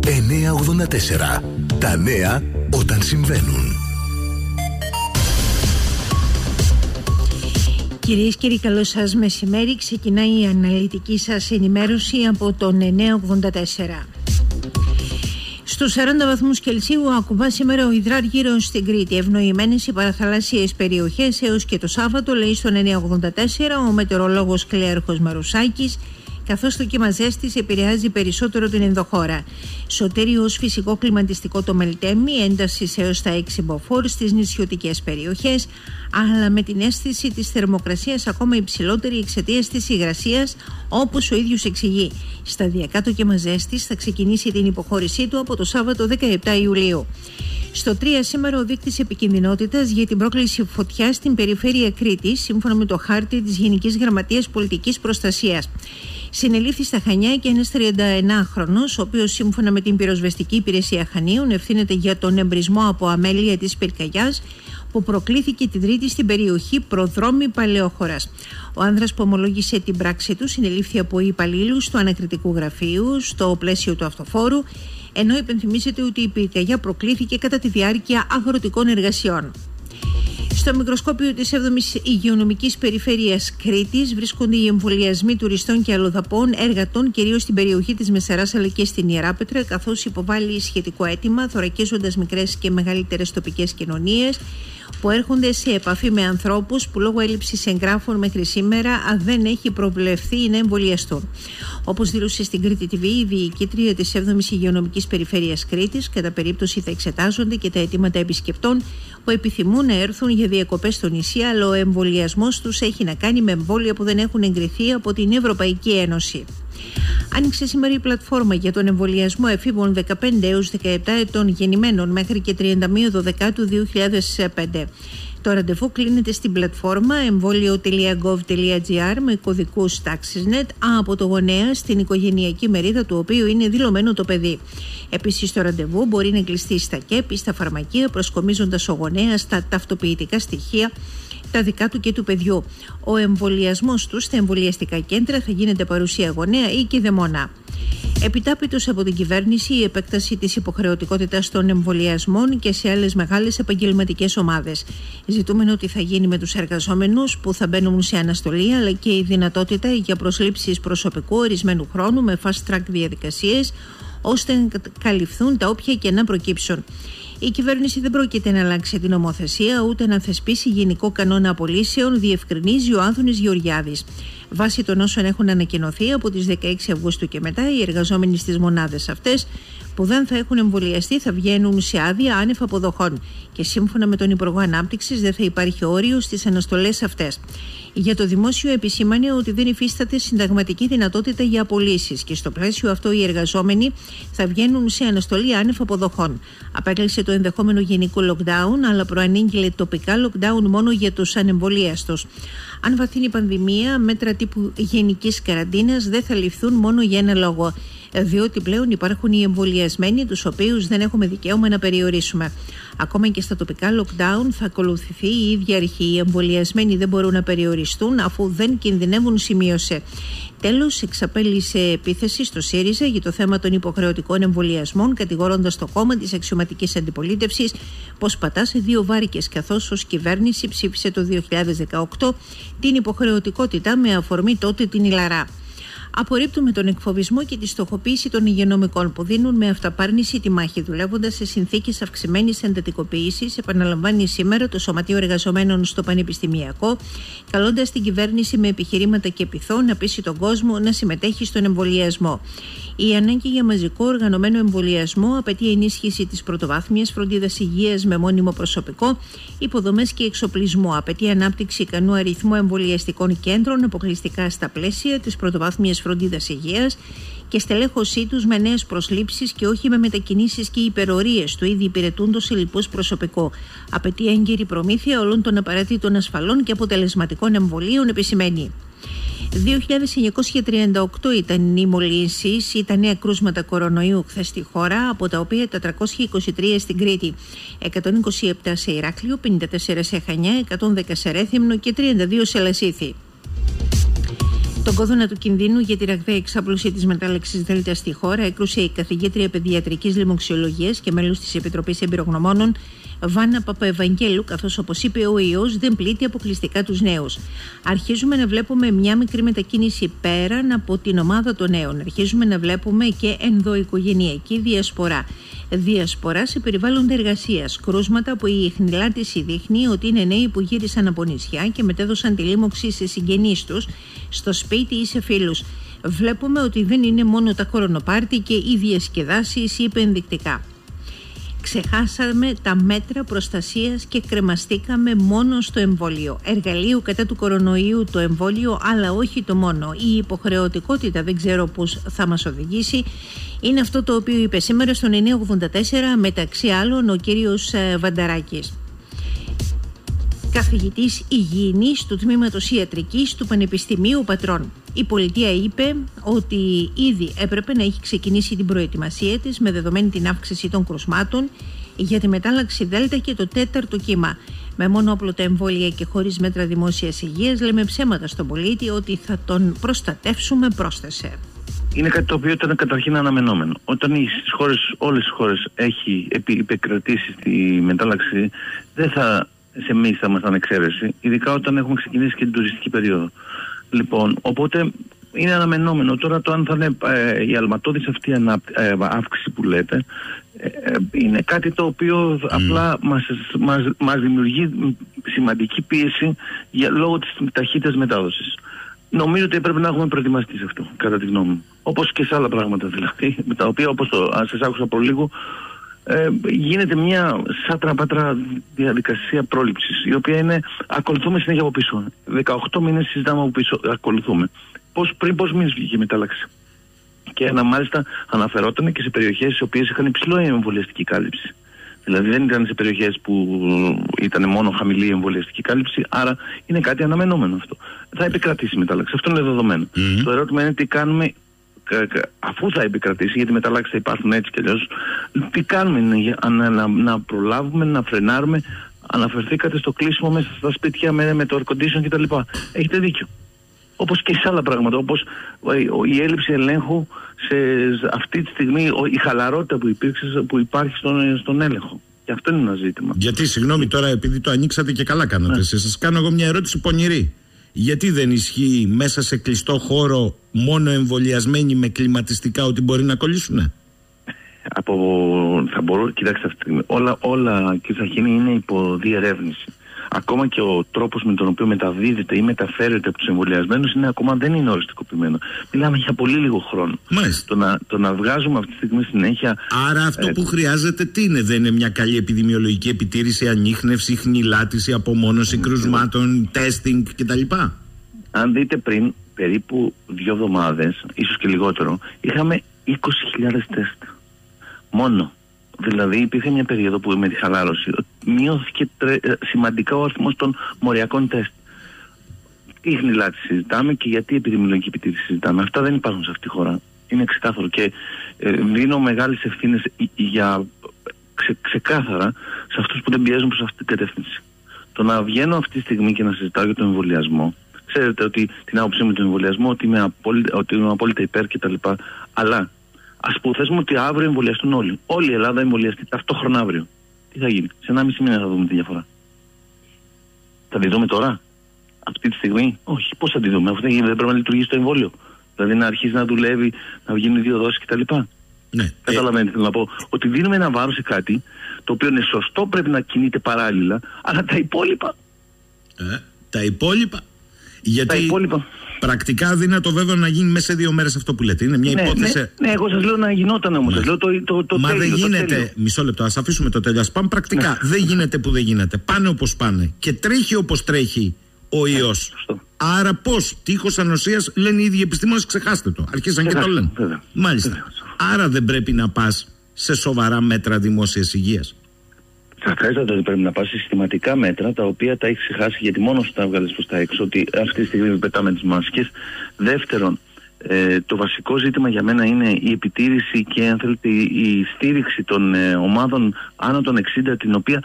984. Τα νέα όταν συμβαίνουν. Κυρίες και κύριοι, καλό σας μεσημέρι. Ξεκινάει η αναλυτική σας ενημέρωση από τον 984. Στου 40 βαθμούς Κελσίου ακουμπά σήμερα ο υδράρ γύρω στην Κρήτη. Ευνοημένες οι παραθαλάσσιες περιοχές έως και το Σάββατο, λέει στον 984 ο μετεωρολόγος Κλέαρχος Μαρουσάκης καθώς το κύμα ζέστη επηρεάζει περισσότερο την ενδοχώρα. Σωτήριο ω φυσικό κλιματιστικό το Μελτέμι, ένταση έως τα 6 μποφόρ στις νησιωτικές περιοχές, αλλά με την αίσθηση της θερμοκρασίας ακόμα υψηλότερη εξαιτίας της υγρασίας, όπως ο ίδιος εξηγεί. Σταδιακά το κύμα ζέστη θα ξεκινήσει την υποχώρησή του από το Σάββατο 17 Ιουλίου. Στο 3 σήμερα ο δείκτης επικινδυνότητας για την πρόκληση φωτιά στην περιφέρεια Κρήτη, σύμφωνα με το χάρτη της Γενικής Γραμματείας Πολιτικής Προστασίας. Συνελήφθη στα Χανιά και ένας 39χρονο, ο οποίος σύμφωνα με την πυροσβεστική υπηρεσία Χανίων ευθύνεται για τον εμπρισμό από αμέλεια της πυρκαγιάς που προκλήθηκε την Τρίτη στην περιοχή Προδρόμη Παλαιόχωρας. Ο άνδρας που ομολόγησε την πράξη του συνελήφθη από υπαλλήλους του ανακριτικού γραφείου στο πλαίσιο του αυτοφόρου, ενώ υπενθυμίζεται ότι η πυρκαγιά προκλήθηκε κατά τη διάρκεια αγροτικών εργασιών. Στο μικροσκόπιο της 7ης Υγειονομικής Περιφέρειας Κρήτης βρίσκονται οι εμβολιασμοί τουριστών και αλλοδαπών εργατών κυρίως στην περιοχή της Μεσαράς αλλά και στην Ιεράπετρα καθώς υποβάλλει σχετικό αίτημα θωρακίζοντας μικρές και μεγαλύτερες τοπικές κοινωνίες που έρχονται σε επαφή με ανθρώπους που λόγω έλλειψης εγγράφων μέχρι σήμερα δεν έχει προβλεφθεί να εμβολιαστούν. Όπως δήλωσε στην Κρήτη TV η διοικήτρια της 7η Υγειονομικής Περιφέρειας Κρήτης, κατά περίπτωση θα εξετάζονται και τα αιτήματα επισκεπτών που επιθυμούν να έρθουν για διακοπές στο νησί, αλλά ο εμβολιασμός τους έχει να κάνει με εμβόλια που δεν έχουν εγκριθεί από την Ευρωπαϊκή Ένωση. Άνοιξε σήμερα η πλατφόρμα για τον εμβολιασμό εφήβων 15 έως 17 ετών γεννημένων μέχρι και 31 Δεκάτου 2005. Το ραντεβού κλείνεται στην πλατφόρμα εμβόλιο.gov.gr με κωδικούς TaxisNet από το γονέα στην οικογενειακή μερίδα του οποίου είναι δηλωμένο το παιδί. Επίσης, το ραντεβού μπορεί να κλειστεί στα ΚΕΠ ή στα φαρμακεία προσκομίζοντας ο γονέας τα ταυτοποιητικά στοιχεία τα δικά του και του παιδιού. Ο εμβολιασμός τους στα εμβολιαστικά κέντρα θα γίνεται παρουσία γονέα ή και δαιμονά. Επιτάπητος από την κυβέρνηση η επέκταση της υποχρεωτικότητας των εμβολιασμών και σε άλλες μεγάλες επαγγελματικές ομάδες. Ζητούμενο ότι θα γίνει με τους εργαζόμενους που θα μπαίνουν σε αναστολή, αλλά και η δυνατότητα για προσλήψεις προσωπικού ορισμένου χρόνου με fast track διαδικασίες, ώστε να καλυφθούν τα όποια και να προκύψουν. Η κυβέρνηση δεν πρόκειται να αλλάξει την νομοθεσία ούτε να θεσπίσει γενικό κανόνα απολύσεων, διευκρινίζει ο Άνθονης Γεωργιάδης. Βάσει των όσων έχουν ανακοινωθεί από τις 16 Αυγούστου και μετά, οι εργαζόμενοι στις μονάδες αυτές που δεν θα έχουν εμβολιαστεί θα βγαίνουν σε άδεια άνευ αποδοχών και σύμφωνα με τον Υπουργό Ανάπτυξης δεν θα υπάρχει όριο στις αναστολές αυτές. Για το δημόσιο επισήμανε ότι δεν υφίσταται συνταγματική δυνατότητα για απολύσεις και στο πλαίσιο αυτό οι εργαζόμενοι θα βγαίνουν σε αναστολή άνευ αποδοχών. Απέκλεισε το ενδεχόμενο γενικό lockdown, αλλά προανήγγειλε τοπικά lockdown μόνο για τους ανεμβολίαστους. Αν βαθύνει η πανδημία, μέτρα τύπου γενικής καραντίνας δεν θα ληφθούν μόνο για ένα λόγο διότι πλέον υπάρχουν οι εμβολιασμένοι, τους οποίους δεν έχουμε δικαίωμα να περιορίσουμε. Ακόμα και στα τοπικά lockdown θα ακολουθηθεί η ίδια αρχή. Οι εμβολιασμένοι δεν μπορούν να περιοριστούν αφού δεν κινδυνεύουν, σημείωσε. Τέλος, εξαπέλυσε επίθεση στο ΣΥΡΙΖΑ για το θέμα των υποχρεωτικών εμβολιασμών, κατηγορώντας το κόμμα της αξιωματικής αντιπολίτευσης πω πατάς σε δύο βάρκες, καθώς ως κυβέρνηση ψήφισε το 2018 την υποχρεωτικότητα με αφορμή τότε την Ιλαρά. Απορρίπτουμε τον εκφοβισμό και τη στοχοποίηση των υγειονομικών που δίνουν με αυταπάρνηση τη μάχη, δουλεύοντας σε συνθήκες αυξημένης εντατικοποίησης, επαναλαμβάνει σήμερα το Σωματείο Εργαζομένων στο Πανεπιστημιακό, καλώντας την κυβέρνηση με επιχειρήματα και πειθό να πείσει τον κόσμο να συμμετέχει στον εμβολιασμό. Η ανάγκη για μαζικό οργανωμένο εμβολιασμό απαιτεί ενίσχυση της πρωτοβάθμιας φροντίδας υγείας με μόνιμο προσωπικό, υποδομές και εξοπλισμό. Απαιτεί ανάπτυξη ικανού αριθμού εμβολιαστικών κέντρων αποκλειστικά στα πλαίσια της πρωτοβάθμιας φροντίδας υγείας και στελέχωσή τους με νέες προσλήψεις και όχι με μετακινήσεις και υπερορίες του ήδη υπηρετούντος σε λοιπού προσωπικό. Απαιτεί έγκαιρη προμήθεια όλων των απαραίτητων ασφαλών και αποτελεσματικών εμβολίων, επισημαίνει. 2.938 ήταν οι μολύνσει ή τα νέα κρούσματα κορονοϊού χθες στη χώρα, από τα οποία 423 στην Κρήτη, 127 σε Ηράκλειο, 54 σε Χανιά, 110 σε Ρέθυμνο και 32 σε Λασίθι. Τον κόδωνα του κινδύνου για τη ραγδαία εξάπλωση της μετάλλαξης Δέλτα στη χώρα έκρουσε η καθηγήτρια παιδιατρικής λοιμοξιολογίας και μέλος της Επιτροπής Εμπειρογνωμόνων Βάνα Παπαευαγγέλου, καθώς όπως είπε ο ιός δεν πλήττει αποκλειστικά τους νέους. Αρχίζουμε να βλέπουμε μια μικρή μετακίνηση πέραν από την ομάδα των νέων. Αρχίζουμε να βλέπουμε και ενδοοικογενειακή διασπορά. Διασπορά σε περιβάλλοντα εργασίας. Κρούσματα που η χνηλάτιση δείχνει ότι είναι νέοι που γύρισαν από νησιά και μετέδωσαν τη λίμωξη σε συγγενείς τους, στο σπίτι ή σε φίλους. Βλέπουμε ότι δεν είναι μόνο τα κορονοπάρτι και οι διασκεδάσεις ή επενδυτικά. Ξεχάσαμε τα μέτρα προστασίας και κρεμαστήκαμε μόνο στο εμβόλιο. Εργαλείο κατά του κορονοϊού το εμβόλιο, αλλά όχι το μόνο. Η υποχρεωτικότητα δεν ξέρω πώς θα μας οδηγήσει. Είναι αυτό το οποίο είπε σήμερα στον 984 μεταξύ άλλων ο κύριος ε, Βανταράκης καθηγητής υγιεινής του Τμήματος Ιατρικής του Πανεπιστημίου Πατρών. Η πολιτεία είπε ότι ήδη έπρεπε να έχει ξεκινήσει την προετοιμασία της με δεδομένη την αύξηση των κρουσμάτων για τη μετάλλαξη Δέλτα και το τέταρτο κύμα. Με μόνο όπλοτα εμβόλια και χωρίς μέτρα δημόσιας υγείας λέμε ψέματα στον πολίτη ότι θα τον προστατεύσουμε πρόσθεσε. Είναι κάτι το οποίο ήταν καταρχήν αναμενόμενο. Όταν οι χώρες, όλες οι χώρες έχει επικρατήσει τη μετάλλαξη δεν θα σε εμεί θα ήμασταν εξαίρεση, ειδικά όταν έχουμε ξεκινήσει και την τουριστική περίοδο. Λοιπόν, οπότε είναι αναμενόμενο. Τώρα το αν θα είναι ε, η αλματώδης αυτή ανά, ε, αύξηση που λέτε ε, ε, είναι κάτι το οποίο απλά μας, μας, μας δημιουργεί σημαντική πίεση για, λόγω της ταχύτητας μετάδοσης. Νομίζω ότι έπρεπε να έχουμε προετοιμαστεί σε αυτό, κατά τη γνώμη μου. Όπως και σε άλλα πράγματα δηλαδή, με τα οποία όπως το, σας άκουσα από λίγο, ε, γίνεται μια σάτρα διαδικασία πρόληψης η οποία είναι ακολουθούμε συνέχεια από πίσω. 18 μήνες συζητάμε από πίσω ακολουθούμε. Πώς, πριν πόσους μήνες βγήκε η μετάλλαξη. Και ένα μάλιστα αναφερόταν και σε περιοχές οι οποίες είχαν υψηλό εμβολιαστική κάλυψη. Δηλαδή δεν ήταν σε περιοχές που ήταν μόνο χαμηλή εμβολιαστική κάλυψη άρα είναι κάτι αναμενόμενο αυτό. Θα επικρατήσει η μετάλλαξη. Αυτό είναι δεδομένο. Το ερώτημα είναι τι κάνουμε αφού θα επικρατήσει, γιατί μεταλλάξει θα υπάρχουν έτσι και αλλιώς, τι κάνουμε να, να, να προλάβουμε, να φρενάρουμε. Αναφερθήκατε στο κλείσιμο μέσα στα σπίτια με, με το air condition κτλ. Έχετε δίκιο. Όπως και σε άλλα πράγματα, όπως η έλλειψη ελέγχου σε αυτή τη στιγμή, η χαλαρότητα που, υπήρξε, που υπάρχει στον, στον έλεγχο. Και αυτό είναι ένα ζήτημα. Γιατί, συγγνώμη τώρα, επειδή το ανοίξατε και καλά κάνατε, ναι. σας κάνω εγώ μια ερώτηση πονηρή γιατί δεν ισχύει μέσα σε κλειστό χώρο μόνο εμβολιασμένοι με κλιματιστικά ότι μπορεί να κολλήσουν. Από, θα μπορώ, κοιτάξτε, όλα, όλα κύριε Σαχίνη είναι υπό διερεύνηση ακόμα και ο τρόπος με τον οποίο μεταδίδεται ή μεταφέρεται από τους εμβολιασμένους είναι ακόμα δεν είναι οριστικοποιημένο. Μιλάμε για πολύ λίγο χρόνο. Μάλιστα. Το να, το να βγάζουμε αυτή τη στιγμή συνέχεια. Άρα αυτό ε, που χρειάζεται τι είναι, δεν είναι μια καλή επιδημιολογική επιτήρηση, ανείχνευση, χνηλάτιση, απομόνωση κρουσμάτων, τέστινγκ κτλ. Αν δείτε πριν περίπου δύο εβδομάδες, ίσως και λιγότερο, είχαμε 20.000 τεστ. Μόνο. Δηλαδή υπήρχε μια περίοδο που με τη χαλάρωση μειώθηκε τρε, ε, σημαντικά ο αριθμός των μοριακών τεστ. Τι χνηλάτη συζητάμε και γιατί επιδημιολογική επιτήρηση συζητάμε. Αυτά δεν υπάρχουν σε αυτή τη χώρα. Είναι ξεκάθαρο και ε, δίνω μεγάλες ευθύνες για ξε, ξεκάθαρα σε αυτούς που δεν πιέζουν προς αυτή την κατεύθυνση. Το να βγαίνω αυτή τη στιγμή και να συζητάω για τον εμβολιασμό, ξέρετε ότι την άποψή μου τον εμβολιασμό, ότι είμαι απόλυτα, ότι είμαι απόλυτα υπέρ κτλ. Αλλά Α υποθέσουμε ότι αύριο εμβολιαστούν όλοι. Όλη η Ελλάδα εμβολιαστεί ταυτόχρονα αύριο. Τι θα γίνει, σε ένα μισή μήνα θα δούμε τη διαφορά. Θα τη δούμε τώρα, αυτή τη στιγμή; Όχι, πώς θα τη δούμε, αφού δεν πρέπει να λειτουργήσει το εμβόλιο. Δηλαδή να αρχίσει να δουλεύει, να βγαίνουν δύο δόσεις κτλ. Ναι. Καταλαβαίνετε, θέλω να πω. Ότι δίνουμε ένα βάρος σε κάτι το οποίο είναι σωστό, πρέπει να κινείται παράλληλα, αλλά τα υπόλοιπα. Ε, τα υπόλοιπα. Γιατί... Τα υπόλοιπα. Πρακτικά αδύνατο βέβαια να γίνει μέσα σε δύο μέρες αυτό που λέτε. Είναι μια ναι, υπόθεση. Ναι, ναι, εγώ σας λέω να γινόταν όμως. Ναι. το, το, το Μα τέλειο, δεν γίνεται. Το τέλειο. Μισό λεπτό, ας αφήσουμε το τέλειο. Α πάμε πρακτικά. Ναι. Δεν γίνεται που δεν γίνεται. Πάνε όπως πάνε. Και τρέχει όπως τρέχει ο ιός. Άρα πώς, τείχος ανοσίας λένε οι ίδιοι επιστήμονες, ξεχάστε το. Αρχίσαν και το λένε. Βέβαια. Μάλιστα. Βέβαια. Άρα δεν πρέπει να πας σε σοβαρά μέτρα δημόσιας υγείας. Σαφέστατα ότι πρέπει να πα συστηματικά μέτρα τα οποία τα έχεις ξεχάσει γιατί μόνος σου τα έβγαλε προς τα έξω. Ότι αυτή τη στιγμή πετάμε τις μάσκες. Δεύτερον, ε, το βασικό ζήτημα για μένα είναι η επιτήρηση και αν θέλετε η στήριξη των ε, ομάδων άνω των 60 την οποία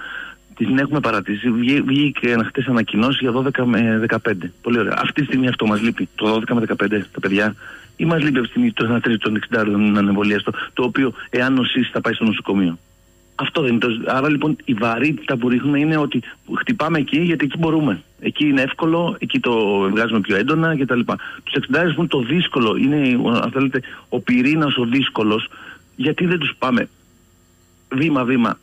την έχουμε παρατήσει. Βγήκε να χτες ανακοινώσεις για 12 με 15. Πολύ ωραία. Αυτή τη στιγμή αυτό μας λείπει. Το 12 με 15 τα παιδιά. Ή μας λείπει αυτή τη στιγμή το 1 τρίτο των 60 να εμβολιαστό. Το οποίο εάν νοσήσει θα πάει στο νοσοκομείο. Αυτό δεν είναι το. Άρα λοιπόν η βαρύτητα που ρίχνουμε είναι ότι χτυπάμε εκεί γιατί εκεί μπορούμε. Εκεί είναι εύκολο, εκεί το βγάζουμε πιο έντονα κτλ. Τους 60 που είναι το δύσκολο, είναι αν θέλετε, ο πυρήνας ο δύσκολος, γιατί δεν τους πάμε βήμα-βήμα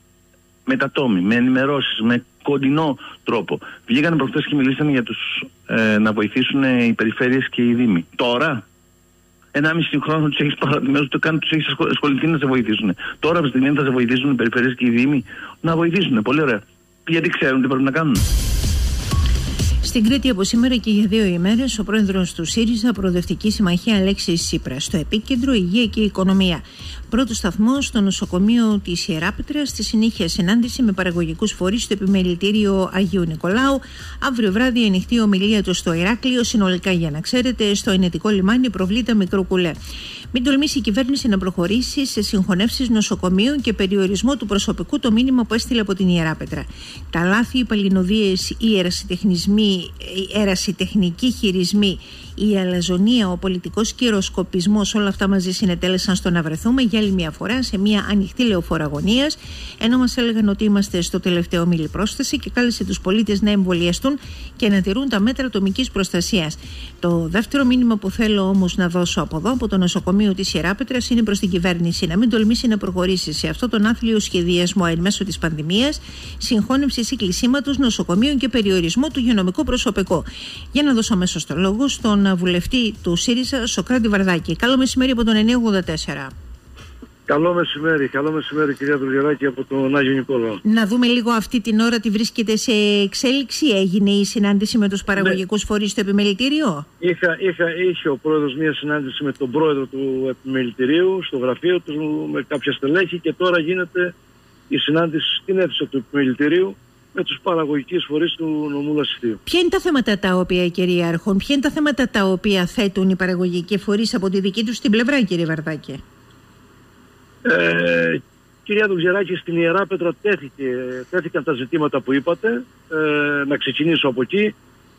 με τα τόμοι, με ενημερώσεις, με κοντινό τρόπο. Βγήκαν προχθές και μιλήσαν για τους, ε, να βοηθήσουν οι περιφέρειες και οι Δήμοι. Τώρα, ένα μισή χρόνο τους έχεις παραδείγματο, το κάνει, τους έχεις ασχοληθεί να σε βοηθήσουν. Τώρα, από τη στιγμή θα σε βοηθήσουν οι περιφέρειες και οι Δήμοι να βοηθήσουν. Πολύ ωραία. Γιατί ξέρουν τι πρέπει να κάνουν. Στην Κρήτη από σήμερα και για δύο ημέρες, ο πρόεδρος του ΣΥΡΙΖΑ, Προοδευτική Συμμαχία Αλέξης Σύπρα, στο επίκεντρο Υγεία και Οικονομία. Πρώτος σταθμός στο νοσοκομείο της Ιεράπετρα, στη συνέχεια συνάντηση με παραγωγικούς φορείς στο επιμελητήριο Αγίου Νικολάου. Αύριο βράδυ ανοιχτή ομιλία του στο Ηράκλειο. Συνολικά, για να ξέρετε, στο ενετικό λιμάνι προβλήτα μικρό κουλέ. Μην τολμήσει η κυβέρνηση να προχωρήσει σε συγχωνεύσεις νοσοκομείων και περιορισμό του προσωπικού το μήνυμα που έστειλε από την Ιεράπετρα. Τα λάθη, οι παλινοδίες, οι ερασιτεχνικοί χειρισμοί, η αλαζονία, ο πολιτικός κυροσκοπισμό, όλα αυτά μαζί συνετέλεσαν στο να βρεθούμε για άλλη μια φορά σε μια ανοιχτή λεωφόρα αγωνίας, ενώ μας έλεγαν ότι είμαστε στο τελευταίο μήλι πρόσθεση και κάλεσε τους πολίτες να εμβολιαστούν και να τηρούν τα μέτρα ατομικής προστασίας. Το δεύτερο μήνυμα που θέλω όμως να δώσω από εδώ, από το νοσοκομείο της Ιεράπετρας, είναι προς την κυβέρνηση να μην τολμήσει να προχωρήσει σε αυτό τον άθλιο σχεδιασμό εν μέσω της πανδημίας, συγχώνευσης ή κλεισίματος νοσοκομείων και περιορισμό του υγειονομικού προσωπικού. Για να δώσω αμέσως το λόγο στον βουλευτή του ΣΥΡΙΖΑ, Σοκράτη Βαρδάκη. Καλό μεσημέρι από τον 984. Καλό μεσημέρι, καλό μεσημέρι κυρία Δουλγεράκη από τον Άγιο Νικόλαο. Να δούμε λίγο αυτή την ώρα τι βρίσκεται σε εξέλιξη. Έγινε η συνάντηση με τους παραγωγικούς ναι. φορείς στο επιμελητήριο; Είχα, είχα, είχε ο πρόεδρος μια συνάντηση με τον πρόεδρο του επιμελητηρίου στο γραφείο του με κάποια στελέχη και τώρα γίνεται η συνάντηση στην αίθουσα του επιμελητηρίου με τους παραγωγικούς φορείς του νομού Λασιθίου. Ποια είναι τα θέματα τα οποία, κυρία Αρχών, ποια είναι τα θέματα τα οποία θέτουν οι παραγωγικοί φορείς από τη δική τους την πλευρά, κύριε Βαρδάκη; Ε, κυρία Δουλγεράκη, στην Ιερά Πέτρα τέθηκε, τέθηκαν τα ζητήματα που είπατε. Ε, να ξεκινήσω από εκεί.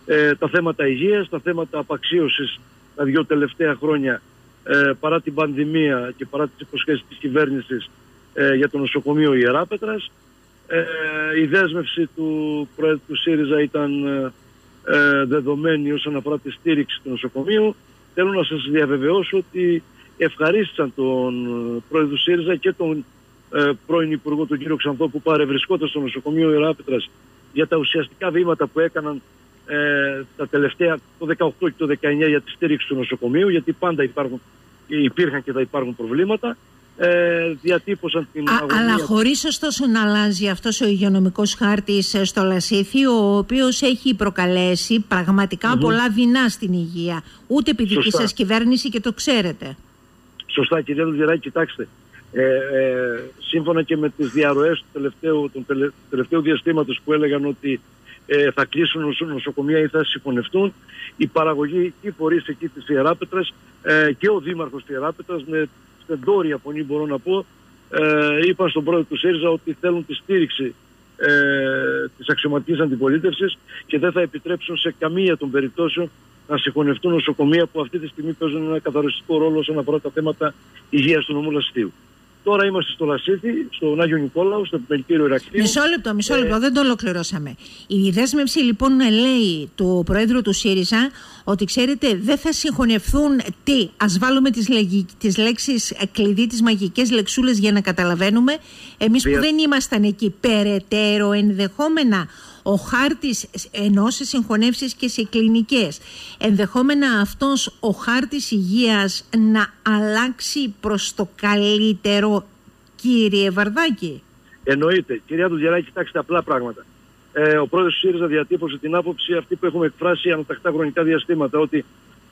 Ε, τα θέματα υγείας, τα θέματα απαξίωσης τα δύο τελευταία χρόνια ε, παρά την πανδημία και παρά τις υποσχέσεις της κυβέρνησης ε, για το νοσοκομείο Ιεράπετρας. Ε, η δέσμευση του Πρόεδρου του ΣΥΡΙΖΑ ήταν ε, ε, δεδομένη όσον αφορά τη στήριξη του νοσοκομείου. Θέλω να σας διαβεβαιώσω ότι ευχαρίστησαν τον ε, Πρόεδρο του ΣΥΡΙΖΑ και τον ε, πρώην Υπουργό τον κύριο Ξανθό που παρευρισκόταν στο νοσοκομείο Ιεράπετρας για τα ουσιαστικά βήματα που έκαναν ε, τα τελευταία το 18 και το 19 για τη στήριξη του νοσοκομείου γιατί πάντα υπάρχουν, υπήρχαν και θα υπάρχουν προβλήματα ε, διατύπωσαν την Α, Αλλά χωρίς ωστόσο να αλλάζει αυτός ο υγειονομικός χάρτης ε, στο Λασίθι ο οποίος έχει προκαλέσει πολλά δεινά στην υγεία ούτε επί δική σας κυβέρνηση και το ξέρετε. Σωστά κύριε Λουδεράκη, κοιτάξτε. Ε, ε, σύμφωνα και με τις διαρροές του τελευταίου, του τελευταίου διαστήματος που έλεγαν ότι ε, θα κλείσουν νοσοκομεία ή θα συγχωνευτούν, οι παραγωγοί φορείς εκεί της Ιεράπετρας ε, και ο Δήμαρχος της Ιεράπετρας με στεντόρια φωνή μπορώ να πω, ε, είπαν στον πρόεδρο του ΣΥΡΙΖΑ ότι θέλουν τη στήριξη ε, της αξιωματικής αντιπολίτευσης και δεν θα επιτρέψουν σε καμία των περιπτώσεων να συγχωνευτούν νοσοκομεία που αυτή τη στιγμή παίζουν ένα καθαριστικό ρόλο όσον αφορά τα θέματα υγείας του νομού Λαστίου. Τώρα είμαστε στο Λασίθι, στον Άγιο Νικόλαο, στο επιμελητήριο Ηρακλείου. Μισό λεπτό, μισό λεπτό, ε... δεν το ολοκληρώσαμε. Η δέσμευση λοιπόν λέει του Προέδρου του ΣΥΡΙΖΑ ότι ξέρετε δεν θα συγχωνευθούν τι, ας βάλουμε τις, λεγι... τις λέξεις κλειδί, τις μαγικές λεξούλες για να καταλαβαίνουμε. Εμείς που δεν ήμασταν εκεί περαιτέρω ενδεχόμενα ο χάρτης ενώ σε συγχωνεύσεις και σε κλινικές ενδεχόμενα αυτός ο χάρτης υγείας να αλλάξει προς το καλύτερο κύριε Βαρδάκη; Εννοείται. Κυρία Δουλγεράκη, κοιτάξτε απλά πράγματα. Ε, ο πρόεδρος του ΣΥΡΙΖΑ διατύπωσε την άποψη αυτή που έχουμε εκφράσει ανατακτά χρονικά διαστήματα ότι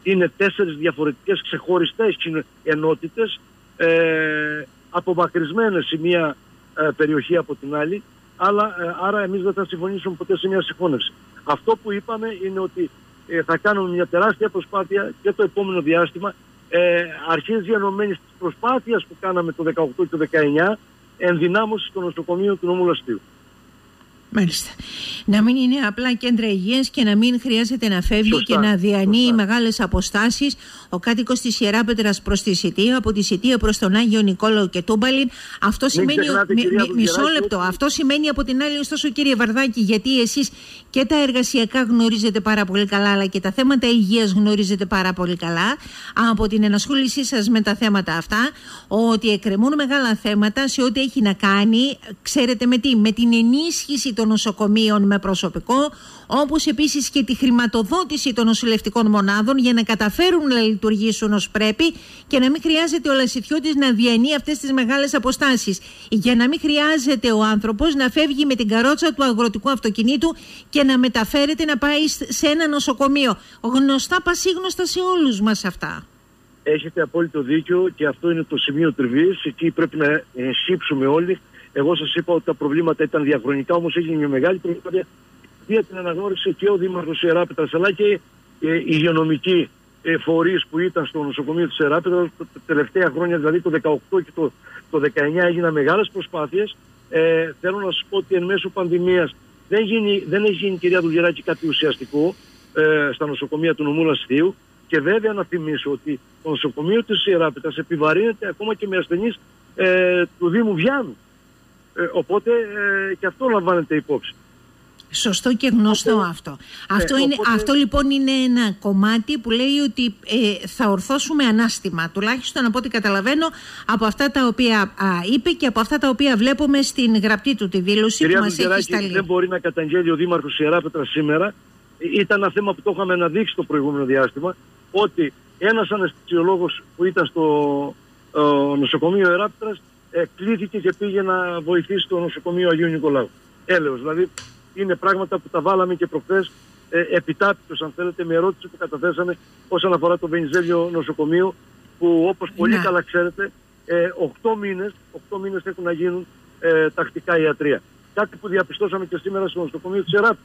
είναι τέσσερις διαφορετικές ξεχωριστές ενότητες ε, απομακρυσμένες σε μια ε, περιοχή από την άλλη αλλά, ε, άρα εμείς δεν θα συμφωνήσουμε ποτέ σε μια συγχώνευση. Αυτό που είπαμε είναι ότι ε, θα κάνουμε μια τεράστια προσπάθεια και το επόμενο διάστημα ε, αρχίζει ενωμένη της προσπάθειας που κάναμε το 18 και το 19 ενδυνάμωσης στο νοσοκομείο του νόμου Λαστίου. Μάλιστα. Να μην είναι απλά κέντρα υγείας και να μην χρειάζεται να φεύγει και να διανύει μεγάλες αποστάσεις ο κάτοικος της Ιεράπετρα προς τη Σιτία, από τη Σιτία προς τον Άγιο Νικόλαο και Τούμπαλιν. Αυτό σημαίνει. μισό λεπτό. Αυτό σημαίνει από την άλλη, ωστόσο, κύριε Βαρδάκη, γιατί εσείς και τα εργασιακά γνωρίζετε πάρα πολύ καλά, αλλά και τα θέματα υγείας γνωρίζετε πάρα πολύ καλά από την ενασχόλησή σας με τα θέματα αυτά, ότι εκκρεμούν μεγάλα θέματα σε ό,τι έχει να κάνει, ξέρετε με τι, με την ενίσχυση των νοσοκομείων με προσωπικό, όπως επίσης και τη χρηματοδότηση των νοσηλευτικών μονάδων για να καταφέρουν να λειτουργήσουν ως πρέπει και να μην χρειάζεται ο λασιθιώτης να διανύει αυτές τις μεγάλες αποστάσεις. Για να μην χρειάζεται ο άνθρωπος να φεύγει με την καρότσα του αγροτικού αυτοκινήτου και να μεταφέρεται να πάει σε ένα νοσοκομείο. Γνωστά πασίγνωστα σε όλους μας αυτά. Έχετε απόλυτο δίκιο και αυτό είναι το σημείο τριβής. Εκεί πρέπει να σύψουμε όλοι εγώ σας είπα ότι τα προβλήματα ήταν διαχρονικά, όμως έγινε μια μεγάλη προσπάθεια για την αναγνώρισε και ο Δήμαρχος Ιεράπετρα αλλά και οι υγειονομικοί ε, φορείς που ήταν στο νοσοκομείο της Ιεράπετρα. Τα τελευταία χρόνια, δηλαδή το 2018 και το, το 19, έγιναν μεγάλες προσπάθειες. Ε, θέλω να σας πω ότι εν μέσω πανδημίας δεν, δεν έχει γίνει, κυρία Δουλγεράκη, κάτι ουσιαστικό ε, στα νοσοκομεία του νομού Λαστίου. Και βέβαια να θυμίσω ότι το νοσοκομείο της Ιεράπετρα επιβαρύνεται ακόμα και με ασθενείς ε, του Δήμου Βιάνου. Ε, οπότε ε, και αυτό λαμβάνεται υπόψη. Σωστό και γνωστό αυτό. Αυτό, είναι, αυτό λοιπόν είναι ένα κομμάτι που λέει ότι ε, θα ορθώσουμε ανάστημα. Τουλάχιστον από ό,τι καταλαβαίνω από αυτά τα οποία είπε και από αυτά τα οποία βλέπουμε στην γραπτή του τη δήλωση Κυρία που μας έχει σταλεί. Δεν μπορεί να καταγγέλει ο Δήμαρχος Ιεράπετρα σήμερα. Ήταν ένα θέμα που το είχαμε αναδείξει το προηγούμενο διάστημα ότι ένας αναισθησιολόγος που ήταν στο νοσοκομείο Ιεράπετρας ε, κλείθηκε και πήγε να βοηθήσει το νοσοκομείο Αγίου Νικολάου. Έλεος. Δηλαδή είναι πράγματα που τα βάλαμε και προχθές ε, επιτάπητος αν θέλετε με ερώτηση που καταθέσαμε όσον αφορά το Βενιζέλιο νοσοκομείο που όπως πολύ καλά ξέρετε ε, 8 μήνες, 8 μήνες έχουν να γίνουν ε, τακτικά ιατρία. Κάτι που διαπιστώσαμε και σήμερα στο νοσοκομείο της Εράπτου.